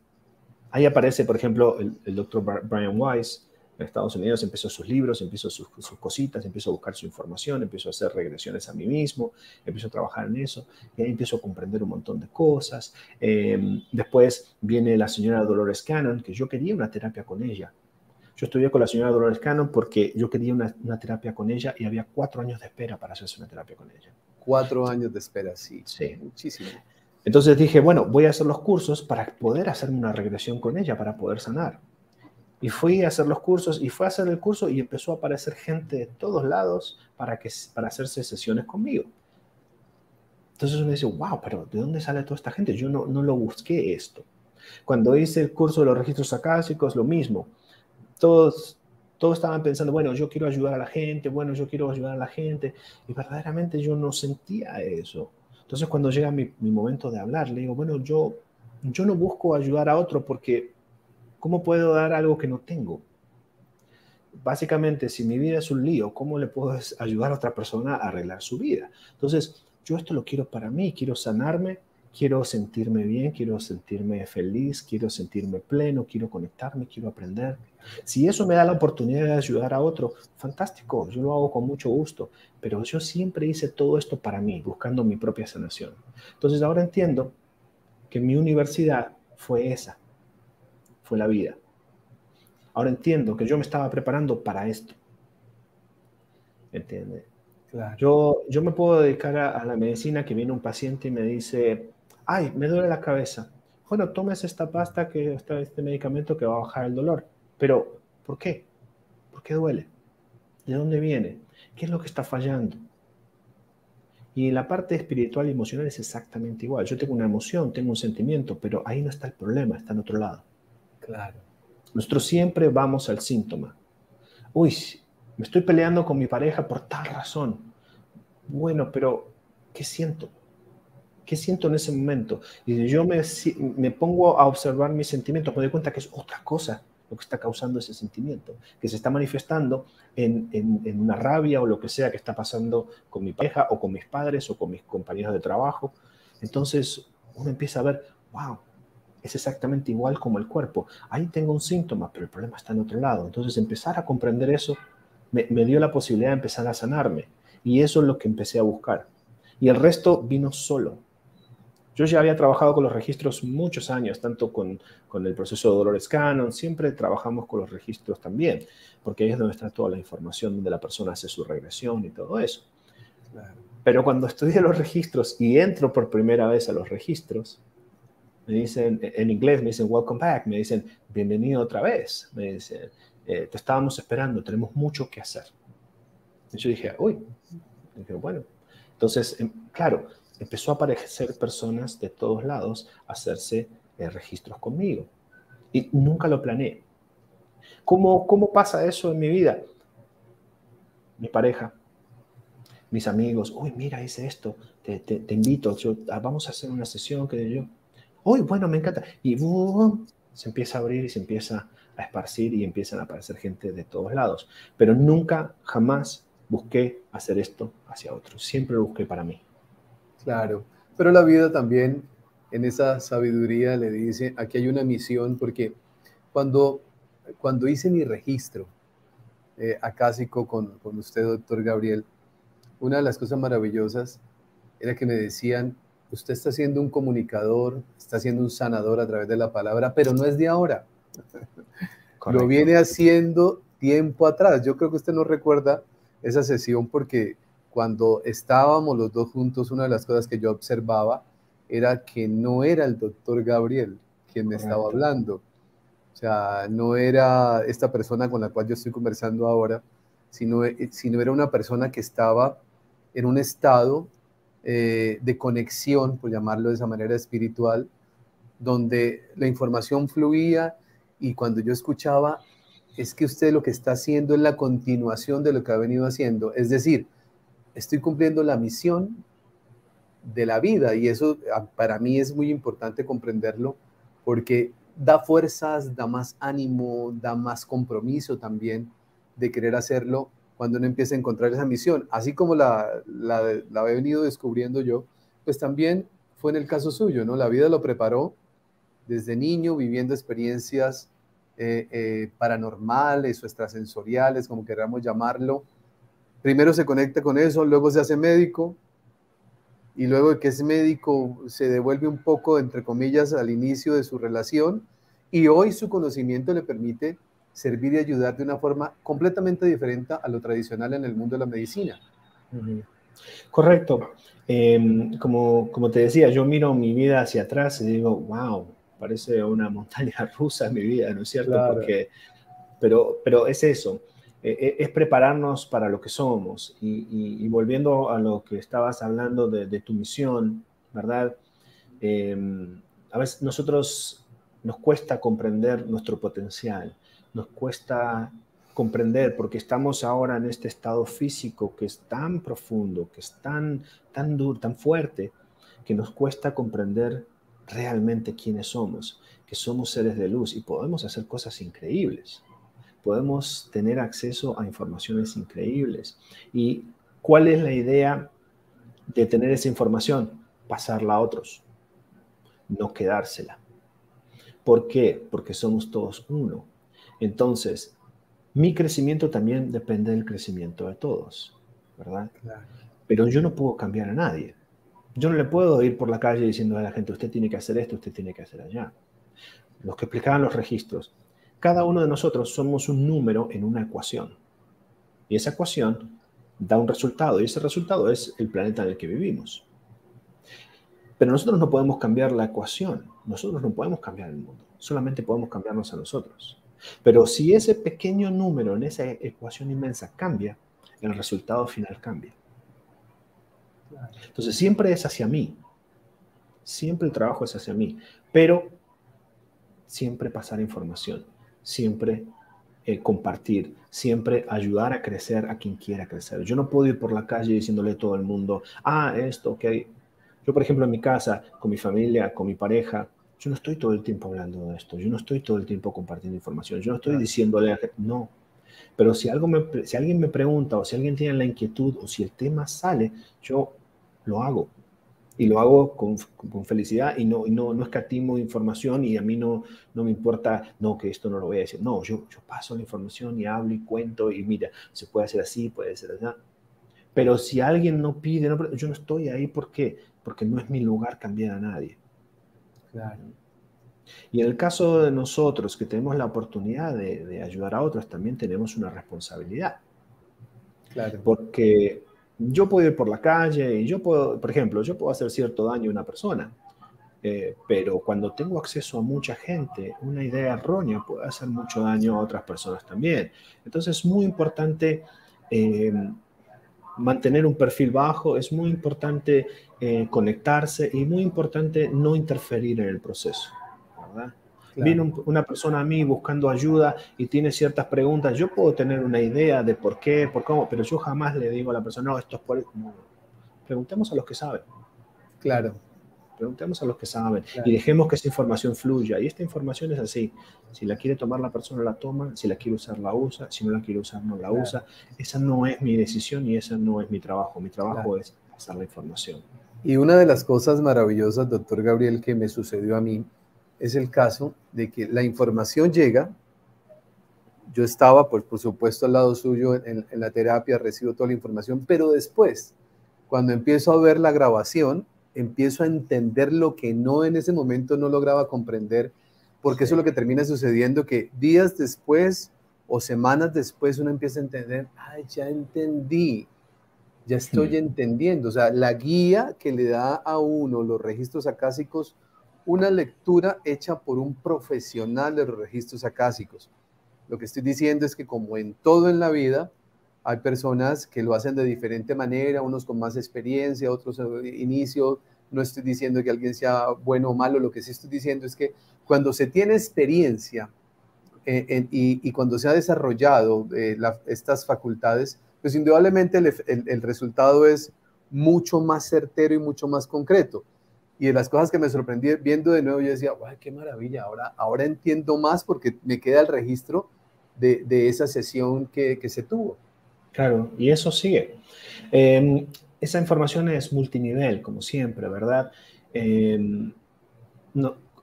ahí aparece, por ejemplo, el, el doctor Brian Weiss, en Estados Unidos, empezó sus libros, empezó sus, cositas, empiezo a buscar su información, empiezo a hacer regresiones a mí mismo, empiezo a trabajar en eso, y ahí empiezo a comprender un montón de cosas. Em, después viene la señora Dolores Cannon, que yo quería una terapia con ella. Yo estudié con la señora Dolores Cannon porque yo quería una, una terapia con ella y había cuatro años de espera para hacerse una terapia con ella. Cuatro años de espera, sí. Sí. Muchísimo. Entonces dije, bueno, voy a hacer los cursos para poder hacerme una regresión con ella, para poder sanar. Y fui a hacer los cursos y fue a hacer el curso y empezó a aparecer gente de todos lados para, que, para hacerse sesiones conmigo. Entonces uno dice, wow, pero ¿de dónde sale toda esta gente? Yo no, no lo busqué esto. Cuando hice el curso de los registros acásicos, lo mismo. Todos, todos estaban pensando, bueno, yo quiero ayudar a la gente, bueno, yo quiero ayudar a la gente. Y verdaderamente yo no sentía eso. Entonces cuando llega mi, mi momento de hablar, le digo, bueno, yo, yo no busco ayudar a otro porque ¿Cómo puedo dar algo que no tengo? Básicamente, si mi vida es un lío, ¿cómo le puedo [LAUGHS] ayudar a otra persona a arreglar su vida? Entonces, yo esto lo quiero para mí, quiero sanarme, quiero sentirme bien, quiero sentirme feliz, quiero sentirme pleno, quiero conectarme, quiero aprender. Si eso me da la oportunidad de ayudar a otro, fantástico, yo lo hago con mucho gusto, pero yo siempre hice todo esto para mí, buscando mi propia sanación. Entonces ahora entiendo que mi universidad fue esa, fue la vida. Ahora entiendo que yo me estaba preparando para esto. ¿Entiendes? Yo, yo me puedo dedicar a, la medicina que viene un paciente y me dice, ay, me duele la cabeza. Bueno, tomes esta pasta, que está este medicamento que va a bajar el dolor. Pero, ¿por qué? ¿Por qué duele? ¿De dónde viene? ¿Qué es lo que está fallando? Y la parte espiritual y emocional es exactamente igual. Yo tengo una emoción, tengo un sentimiento, pero ahí no está el problema, está en otro lado. Claro. Nosotros siempre vamos al síntoma. Uy, me estoy peleando con mi pareja por tal razón. Bueno, pero ¿qué siento? ¿Qué siento en ese momento? Y yo me, me pongo a observar mis sentimientos, me doy cuenta que es otra cosa lo que está causando ese sentimiento, que se está manifestando en, en, en, una rabia o lo que sea que está pasando con mi pareja o con mis padres o con mis compañeros de trabajo. Entonces uno empieza a ver, wow, es exactamente igual como el cuerpo. Ahí tengo un síntoma, pero el problema está en otro lado. Entonces empezar a comprender eso me, dio la posibilidad de empezar a sanarme. Y eso es lo que empecé a buscar. Y el resto vino solo. Yo ya había trabajado con los registros muchos años, tanto con, con, el proceso de Dolores Canon, siempre trabajamos con los registros también, porque ahí es donde está toda la información donde la persona hace su regresión y todo eso. Pero cuando estudié los registros y entro por primera vez a los registros, me dicen, en inglés me dicen, welcome back, me dicen, bienvenido otra vez, me dicen, eh, te estábamos esperando, tenemos mucho que hacer. Y yo dije, uy, bueno, entonces, em, claro, empezó a aparecer personas de todos lados a hacerse eh, registros conmigo. Y nunca lo planeé. ¿Cómo, ¿Cómo pasa eso en mi vida? Mi pareja, mis amigos, uy, mira, hice esto, te, te, invito, ah, vamos a hacer una sesión que yo, uy, bueno, me encanta. Y se empieza a abrir y se empieza a esparcir y empiezan a aparecer gente de todos lados. Pero nunca, jamás busqué hacer esto hacia otros. Siempre lo busqué para mí. Claro, pero la vida también en esa sabiduría le dice, aquí hay una misión, porque cuando, cuando hice mi registro eh, acásico con, con usted, doctor Gabriel, una de las cosas maravillosas era que me decían, usted está siendo un comunicador, está siendo un sanador a través de la palabra, pero no es de ahora. [LAUGHS] Lo viene haciendo tiempo atrás. Yo creo que usted no recuerda esa sesión porque cuando estábamos los dos juntos, una de las cosas que yo observaba era que no era el doctor Gabriel quien me estaba hablando. O sea, no era esta persona con la cual yo estoy conversando ahora, sino, sino era una persona que estaba en un estado eh, de conexión, por llamarlo de esa manera espiritual, donde la información fluía y cuando yo escuchaba, es que usted lo que está haciendo es la continuación de lo que ha venido haciendo. Es decir, estoy cumpliendo la misión de la vida y eso ah, para mí es muy importante comprenderlo porque da fuerzas, da más ánimo, da más compromiso también de querer hacerlo cuando uno empieza a encontrar esa misión. Así como la, he venido descubriendo yo, pues también fue en el caso suyo, ¿no? La vida lo preparó desde niño, viviendo experiencias eh, eh, paranormales o extrasensoriales, como queramos llamarlo. Primero se conecta con eso, luego se hace médico, y luego de que es médico se devuelve un poco, entre comillas, al inicio de su relación, y hoy su conocimiento le permite servir y ayudar de una forma completamente diferente a lo tradicional en el mundo de la medicina. Correcto. Em, como, como te decía, yo miro mi vida hacia atrás y digo, wow, parece una montaña [LAUGHS] rusa mi vida, ¿no es cierto? Porque, pero, pero es eso, e, e, es prepararnos para lo que somos. Y, volviendo a lo que estabas hablando de, tu misión, ¿verdad? Em, a veces nosotros nos cuesta comprender nuestro potencial nos cuesta comprender porque estamos ahora en este estado físico que es tan profundo, que es tan, tan duro, tan fuerte, que nos cuesta comprender realmente quiénes somos, que somos seres de luz y podemos hacer cosas increíbles. Podemos tener acceso a informaciones increíbles. ¿Y cuál es la idea de tener esa información? Pasarla a otros, no quedársela. ¿Por qué? Porque somos todos uno entonces, mi crecimiento también depende del crecimiento de todos, ¿verdad? Pero yo no puedo cambiar a nadie. Yo no le puedo ir por la calle diciendo a la gente, usted tiene que hacer esto, usted tiene que hacer allá. Los que explicaban los registros, cada uno de nosotros somos un número en una ecuación. Y esa ecuación da un resultado, y ese resultado es el planeta en el que vivimos. Pero nosotros no podemos cambiar la ecuación, nosotros no podemos cambiar el mundo, solamente podemos cambiarnos a nosotros. Pero si ese pequeño número en esa ecuación inmensa cambia, el resultado final cambia. Entonces siempre es hacia mí. Siempre el trabajo es hacia mí. Pero siempre pasar información. Siempre eh, compartir. Siempre ayudar a crecer a quien quiera crecer. Yo no puedo ir por la calle diciéndole a todo el mundo, ah, esto, ok. Yo, por ejemplo, en mi casa, con mi familia, con mi pareja, yo no estoy todo el tiempo hablando de esto, yo no estoy todo el tiempo compartiendo información, yo no estoy diciéndole a gente, no. Pero si, algo me, si alguien me pregunta o si alguien tiene la inquietud o si el tema sale, yo lo hago. Y lo hago con, con felicidad y, no, y no, no escatimo información y a mí no, no me importa, no, que esto no lo voy a decir. No, yo, yo paso la información y hablo y cuento y mira, se puede hacer así, puede ser así. Pero si alguien no pide, no, yo no estoy ahí, ¿por qué? Porque no es mi lugar cambiar a nadie. Y en el caso de nosotros que tenemos la oportunidad de, ayudar a otros, también tenemos una responsabilidad. Claro. Porque yo puedo ir por la calle y yo puedo, por ejemplo, yo puedo hacer cierto daño a una persona, eh, pero cuando tengo acceso a mucha gente, una idea errónea puede hacer mucho daño a otras personas también. Entonces es muy importante eh, mantener un perfil bajo, es muy importante eh, conectarse y muy importante no interferir en el proceso. ¿verdad? Viene una persona a mí buscando ayuda y tiene ciertas preguntas. Yo puedo tener una idea de por qué, por cómo, pero yo jamás le digo a la persona, no, esto es por... Preguntemos a los que saben. Claro. Preguntemos a los que saben y dejemos que esa información fluya. Y esta información es así. Si la quiere tomar la persona, la toma. Si la quiere usar, la usa. Si no la quiere usar, no la usa. Esa no es mi decisión y esa no es mi trabajo. Mi trabajo es pasar la información. Y una de las cosas maravillosas, doctor Gabriel, que me sucedió a mí, es el caso de que la información llega. Yo estaba, pues, por supuesto, al lado suyo en, en la terapia, recibo toda la información, pero después, cuando empiezo a ver la grabación, empiezo a entender lo que no en ese momento no lograba comprender, porque eso es lo que termina sucediendo, que días después o semanas después uno empieza a entender, ay, ya entendí, ya estoy entendiendo. O sea, la guía que le da a uno los registros acásicos, una lectura hecha por un profesional de los registros acásicos. Lo que estoy diciendo es que como en todo en la vida, hay personas que lo hacen de diferente manera, unos con más experiencia, otros al inicio. No estoy diciendo que alguien sea bueno o malo, lo que sí estoy diciendo es que cuando se tiene experiencia eh, y, cuando se ha desarrollado eh, estas facultades, pues indudablemente el, resultado es mucho más certero y mucho más concreto. Y de las cosas que me sorprendí viendo de nuevo, yo decía, ¡guay, qué maravilla! Ahora, ahora entiendo más porque me queda el registro de, esa sesión que se tuvo. Claro, y eso sigue. Em, esa información es multinivel, como siempre, ¿verdad? Em,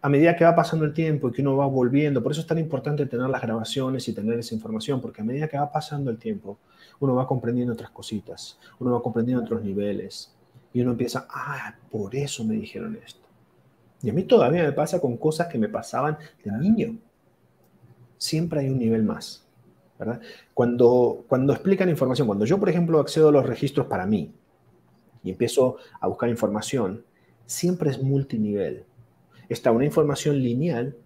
a medida que va pasando el tiempo y que uno va volviendo, por eso es tan importante tener las grabaciones y tener esa información, porque a medida que va pasando el tiempo, uno va comprendiendo otras cositas, uno va comprendiendo otros niveles, y uno empieza, ah, por eso me dijeron esto. Y a mí todavía me pasa con cosas que me pasaban de niño. Siempre hay un nivel más. Cuando, cuando explican información, cuando yo, por ejemplo, accedo a los registros para mí y empiezo a buscar información, siempre es multinivel. Está una información lineal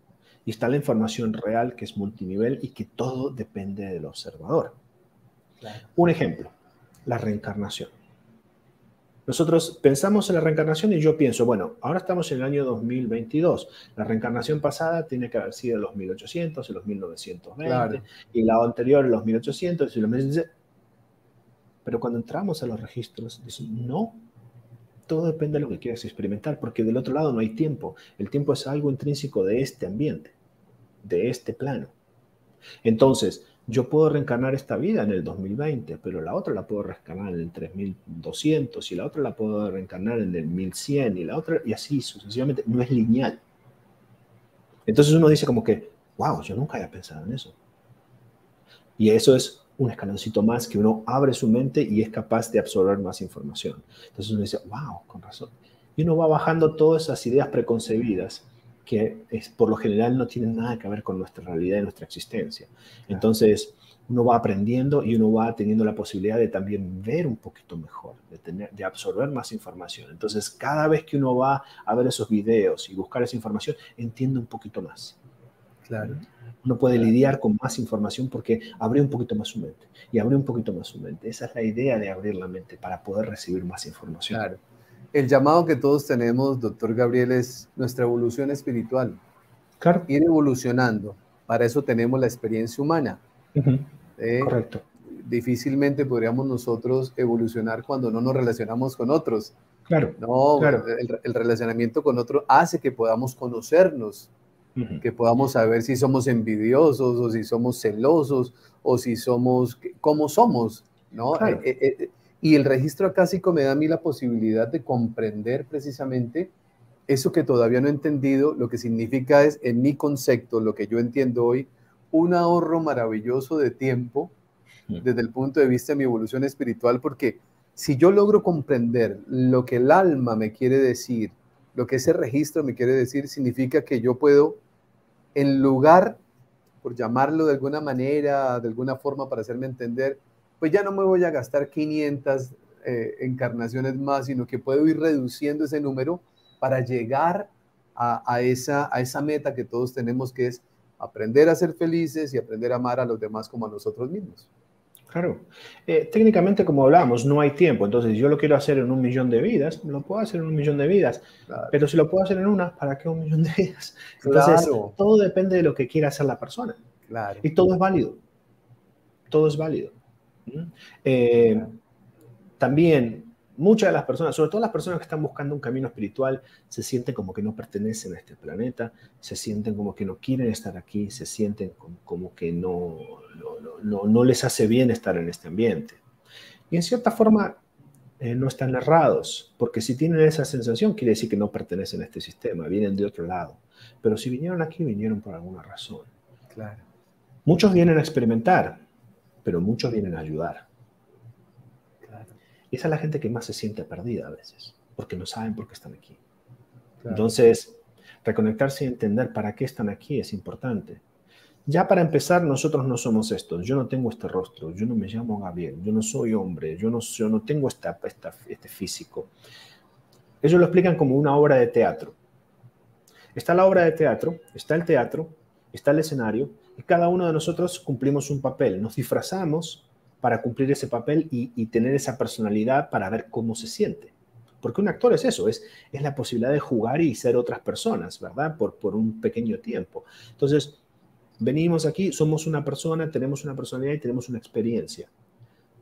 y está la información real que es multinivel y que todo depende del observador. Un ejemplo, la reencarnación. Nosotros pensamos en la reencarnación y yo pienso, bueno, ahora estamos en el año 2022. La reencarnación pasada tiene que haber sido en los 1800, en los 1920, y la anterior en los 1800 y los 1900. Pero cuando entramos a los registros, dicen, no, todo depende de lo que quieras experimentar, porque del otro lado no hay tiempo. El tiempo es algo intrínseco de este ambiente, de este plano. Entonces, yo puedo reencarnar esta vida en el 2020, pero la otra la puedo reencarnar en el 3200 y la otra la puedo reencarnar en el 1100 y la otra, y así sucesivamente. No es lineal. Entonces uno dice como que, wow, yo nunca había pensado en eso. Y eso es un escaloncito más que uno abre su mente y es capaz de absorber más información. Entonces uno dice, wow, con razón. Y uno va bajando todas esas ideas preconcebidas que es, por lo general no tienen nada que ver con nuestra realidad y nuestra existencia. Entonces, uno va aprendiendo y uno va teniendo la posibilidad de también ver un poquito mejor, de, tener, de absorber más información. Entonces, cada vez que uno va a ver esos videos y buscar esa información, entiende un poquito más. Claro. Uno puede lidiar con más información porque abre un poquito más su mente y abre un poquito más su mente. Esa es la idea de abrir la mente para poder recibir más información. Claro. El llamado que todos tenemos, doctor Gabriel, es nuestra evolución espiritual. Claro. Ir evolucionando. Para eso tenemos la experiencia humana. ¿Eh? Correcto. Difícilmente podríamos nosotros evolucionar cuando no nos relacionamos con otros. Claro. No, claro. El, relacionamiento con otros hace que podamos conocernos, que podamos saber si somos envidiosos o si somos celosos o si somos, cómo somos, ¿no? Claro. Eh, eh, y el registro acásico me da a mí la posibilidad de comprender precisamente eso que todavía no he entendido, lo que significa es, en mi concepto, lo que yo entiendo hoy, un ahorro maravilloso de tiempo desde el punto de vista de mi evolución espiritual, porque si yo logro comprender lo que el alma me quiere decir, lo que ese registro me quiere decir, significa que yo puedo, en lugar, por llamarlo de alguna manera, de alguna forma para hacerme entender, pues ya no me voy a gastar 500 eh, encarnaciones más, sino que puedo ir reduciendo ese número para llegar a, esa, a esa meta que todos tenemos, que es aprender a ser felices y aprender a amar a los demás como a nosotros mismos. Claro. Eh, técnicamente, como hablamos, no hay tiempo. Entonces, yo lo quiero hacer en un millón de vidas, lo puedo hacer en un millón de vidas. Pero si lo puedo hacer en una, ¿para qué un millón de vidas? Entonces, todo depende de lo que quiera hacer la persona. Claro. Y todo es válido. Todo es válido. Eh, también muchas de las personas, sobre todo las personas que están buscando un camino espiritual, se sienten como que no pertenecen a este planeta, se sienten como que no quieren estar aquí, se sienten como, que no, no, les hace bien estar en este ambiente. Y en cierta forma eh, no están errados, porque si tienen esa sensación quiere decir que no pertenecen a este sistema, vienen de otro lado. Pero si vinieron aquí, vinieron por alguna razón. Claro. Muchos vienen a experimentar, pero muchos vienen a ayudar. Esa es la gente que más se siente perdida a veces. porque no saben por qué están aquí. Entonces, reconectarse y entender para qué están aquí es importante. Ya para empezar, nosotros no somos estos. Yo no tengo este rostro, yo no me llamo Gabriel, yo no soy hombre, yo no, yo no tengo esta, este físico. Ellos lo explican como una obra de teatro. Está la obra de teatro, está el teatro, está el escenario, y cada uno de nosotros cumplimos un papel. Nos disfrazamos para cumplir ese papel y, tener esa personalidad para ver cómo se siente. Porque un actor es eso, es, es la posibilidad de jugar y ser otras personas, ¿verdad? Por, por un pequeño tiempo. Entonces, Venimos aquí, somos una persona, tenemos una personalidad y tenemos una experiencia.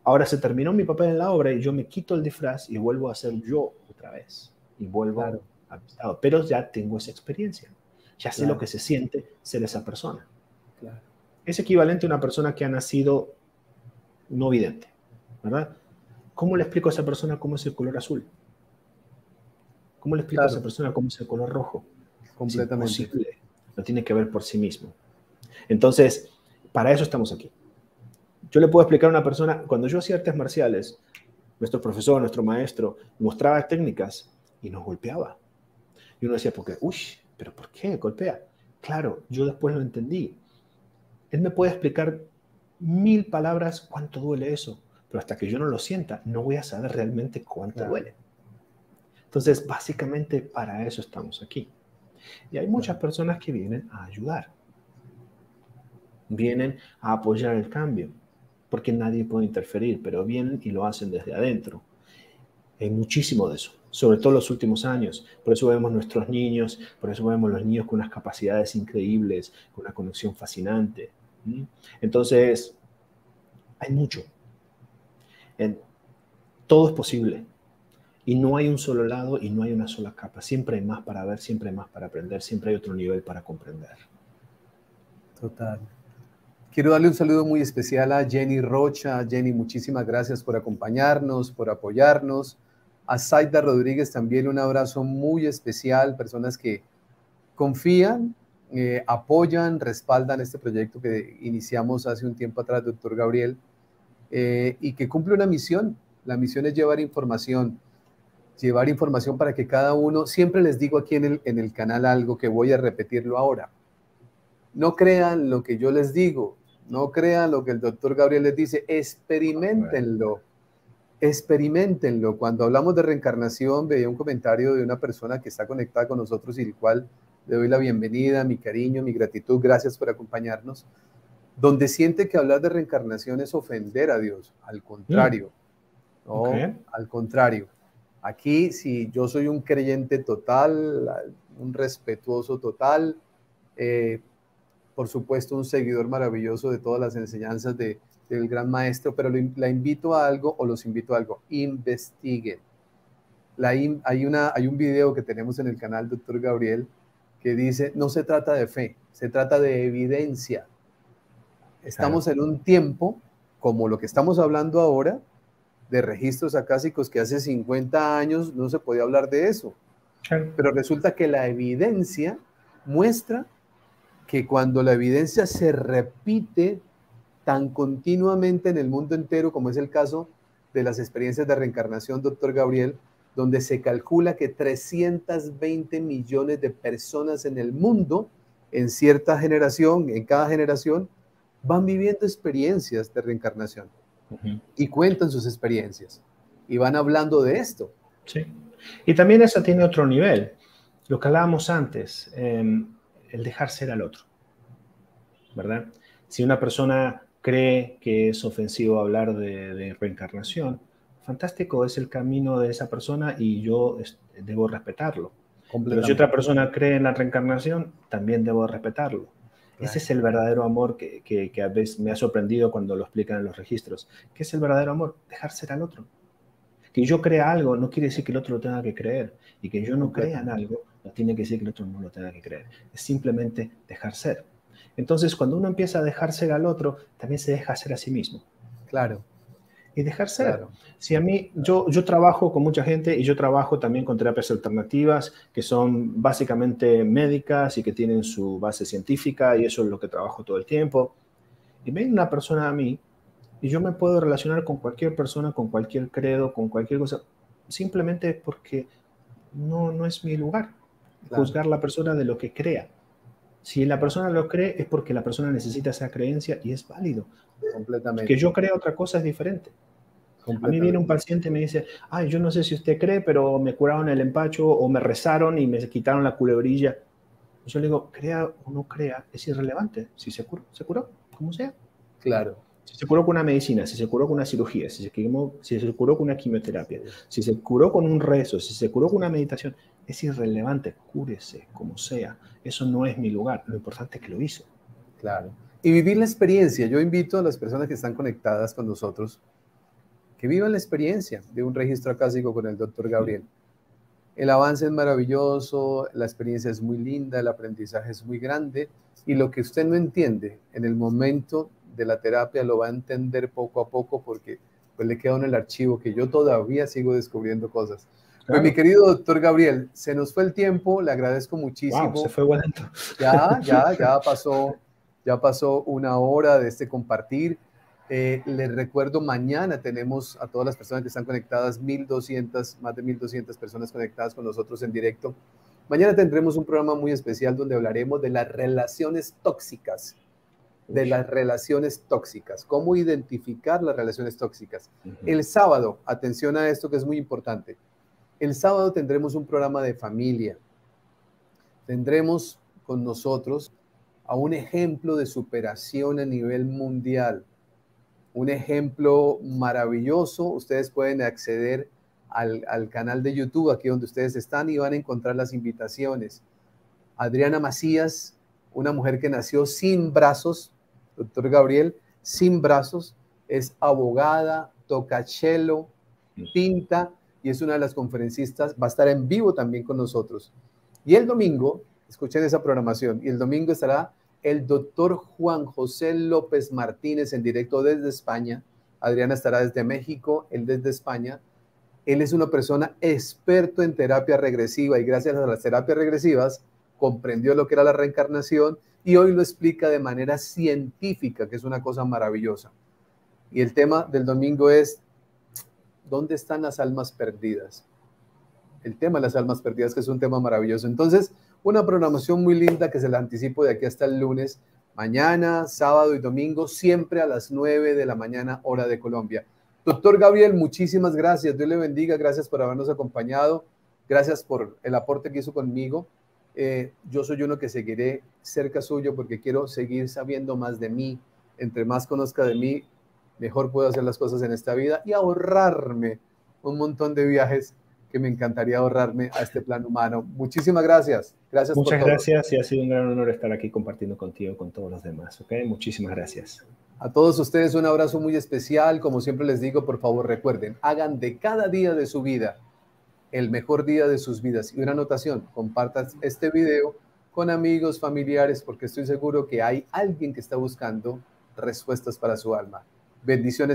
Ahora se terminó mi papel en la obra y yo me quito el disfraz y vuelvo a ser yo otra vez. Y vuelvo a estado. Pero ya tengo esa experiencia. Ya sé lo que se siente ser esa persona. Es equivalente a una persona que ha nacido no vidente, ¿verdad? ¿Cómo le explico a esa persona cómo es el color azul? ¿Cómo le explico a esa persona cómo es el color rojo? Completamente. Lo tiene que ver por sí mismo. Entonces, para eso estamos aquí. Yo le puedo explicar a una persona, cuando yo hacía artes marciales, nuestro profesor, nuestro maestro, mostraba técnicas y nos golpeaba. Y uno decía, ¿por qué? Uy, pero ¿por qué golpea? Claro, yo después lo entendí. Él me puede explicar mil palabras cuánto duele eso, pero hasta que yo no lo sienta, no voy a saber realmente cuánto duele. Entonces, básicamente para eso estamos aquí. Y hay muchas personas que vienen a ayudar vienen a apoyar el cambio, porque nadie puede interferir, pero vienen y lo hacen desde adentro. Hay muchísimo de eso, sobre todo en los últimos años. Por eso vemos nuestros niños, por eso vemos los niños con unas capacidades increíbles, con una conexión fascinante. Entonces, hay mucho. Todo es posible. Y no hay un solo lado y no hay una sola capa. Siempre hay más para ver, siempre hay más para aprender, siempre hay otro nivel para comprender. Total. Quiero darle un saludo muy especial a Jenny Rocha. Jenny, muchísimas gracias por acompañarnos, por apoyarnos. A Zaida Rodríguez también un abrazo muy especial, personas que confían, eh, apoyan, respaldan este proyecto que iniciamos hace un tiempo atrás, doctor Gabriel, eh, y que cumple una misión. La misión es llevar información, llevar información para que cada uno, siempre les digo aquí en el, en el canal algo que voy a repetirlo ahora. No crean lo que yo les digo, no crean lo que el doctor Gabriel les dice, experimentenlo. Experimentenlo. Cuando hablamos de reencarnación, veía un comentario de una persona que está conectada con nosotros y el cual le doy la bienvenida, mi cariño, mi gratitud, gracias por acompañarnos, donde siente que hablar de reencarnación es ofender a Dios. Al contrario, mm. ¿no? Al contrario. Aquí, si yo soy un creyente total, un respetuoso total, eh, por supuesto, un seguidor maravilloso de todas las enseñanzas de, del gran maestro, pero la invito a algo o los invito a algo, investiguen. La hay, una, hay un video que tenemos en el canal Doctor Gabriel que dice, no se trata de fe, se trata de evidencia. Estamos en un tiempo, como lo que estamos hablando ahora, de registros acásicos que hace 50 años no se podía hablar de eso. Pero resulta que la evidencia muestra que cuando la evidencia se repite tan continuamente en el mundo entero, como es el caso de las experiencias de reencarnación, doctor Gabriel, donde se calcula que 320 millones de personas en el mundo, en cierta generación, en cada generación, van viviendo experiencias de reencarnación y cuentan sus experiencias y van hablando de esto. Sí. Y también eso tiene otro nivel. Lo que hablábamos antes, eh, el dejar ser al otro, ¿verdad? Si una persona cree que es ofensivo hablar de, reencarnación, fantástico, es el camino de esa persona y yo debo respetarlo. Pero si otra persona cree en la reencarnación, también debo respetarlo. Ese es el verdadero amor que, que, a veces me ha sorprendido cuando lo explican en los registros. ¿Qué es el verdadero amor? Dejar ser al otro. Que yo crea algo no quiere decir que el otro lo tenga que creer. Y que yo no crea en algo no tiene que decir que el otro no lo tenga que creer. Es simplemente dejar ser. Entonces, cuando uno empieza a dejar ser al otro, también se deja ser a sí mismo. Claro. Y dejar ser. Si a mí, yo, yo trabajo con mucha gente y yo trabajo también con terapias alternativas que son básicamente médicas y que tienen su base científica y eso es lo que trabajo todo el tiempo. Y viene una persona a mí y yo me puedo relacionar con cualquier persona, con cualquier credo, con cualquier cosa, simplemente porque no, no es mi lugar. Juzgar a la persona de lo que crea. Si la persona lo cree es porque la persona necesita esa creencia y es válido. Completamente. Que yo crea otra cosa es diferente. A mí viene un paciente y me dice, ay, yo no sé si usted cree, pero me curaron el empacho o me rezaron y me quitaron la culebrilla. Yo le digo, crea o no crea, es irrelevante. Si se curó, se curó, como sea. Claro. Si se curó con una medicina, si se curó con una cirugía, si se, curó con una quimioterapia, si se curó con un rezo, si se curó con una meditación, es irrelevante, cúrese, como sea. Eso no es mi lugar, lo importante es que lo hizo. Claro. Y vivir la experiencia. Yo invito a las personas que están conectadas con nosotros que vivan la experiencia de un registro acásico con el doctor Gabriel. El avance es maravilloso, la experiencia es muy linda, el aprendizaje es muy grande y lo que usted no entiende en el momento de la terapia lo va a entender poco a poco porque pues le queda en el archivo que yo todavía sigo descubriendo cosas. Pues mi querido doctor Gabriel, se nos fue el tiempo, le agradezco muchísimo. se fue volando. [LAUGHS] Ya, ya, ya pasó, ya pasó una hora de este compartir. Eh, les recuerdo, mañana tenemos a todas las personas que están conectadas, 1200, más de 1200 personas conectadas con nosotros en directo. Mañana tendremos un programa muy especial donde hablaremos de las relaciones tóxicas de las relaciones tóxicas, cómo identificar las relaciones tóxicas. El sábado, atención a esto que es muy importante, el sábado tendremos un programa de familia. Tendremos con nosotros a un ejemplo de superación a nivel mundial, un ejemplo maravilloso. Ustedes pueden acceder al, al canal de YouTube, aquí donde ustedes están, y van a encontrar las invitaciones. Adriana Macías, una mujer que nació sin brazos, doctor Gabriel, sin brazos, es abogada, toca cello, pinta y es una de las conferencistas, va a estar en vivo también con nosotros. Y el domingo, escuchen esa programación, y el domingo estará el doctor Juan José López Martínez en directo desde España. Adriana estará desde México, él desde España. Él es una persona experto en terapia regresiva y gracias a las terapias regresivas comprendió lo que era la reencarnación y hoy lo explica de manera científica, que es una cosa maravillosa. Y el tema del domingo es, ¿dónde están las almas perdidas? El tema de las almas perdidas, que es un tema maravilloso. Entonces, una programación muy linda que se la anticipo de aquí hasta el lunes, mañana, sábado y domingo, siempre a las 9 de la mañana, hora de Colombia. Doctor Gabriel, muchísimas gracias. Dios le bendiga. Gracias por habernos acompañado. Gracias por el aporte que hizo conmigo. Eh, yo soy uno que seguiré cerca suyo porque quiero seguir sabiendo más de mí. Entre más conozca de mí, mejor puedo hacer las cosas en esta vida y ahorrarme un montón de viajes que me encantaría ahorrarme a este plan humano. Muchísimas gracias. Gracias. Muchas gracias y ha sido un gran honor estar aquí compartiendo contigo con todos los demás. ¿okay? Muchísimas gracias. A todos ustedes un abrazo muy especial. Como siempre les digo, por favor recuerden, hagan de cada día de su vida el mejor día de sus vidas. Y una anotación, compartas este video con amigos, familiares, porque estoy seguro que hay alguien que está buscando respuestas para su alma. Bendiciones.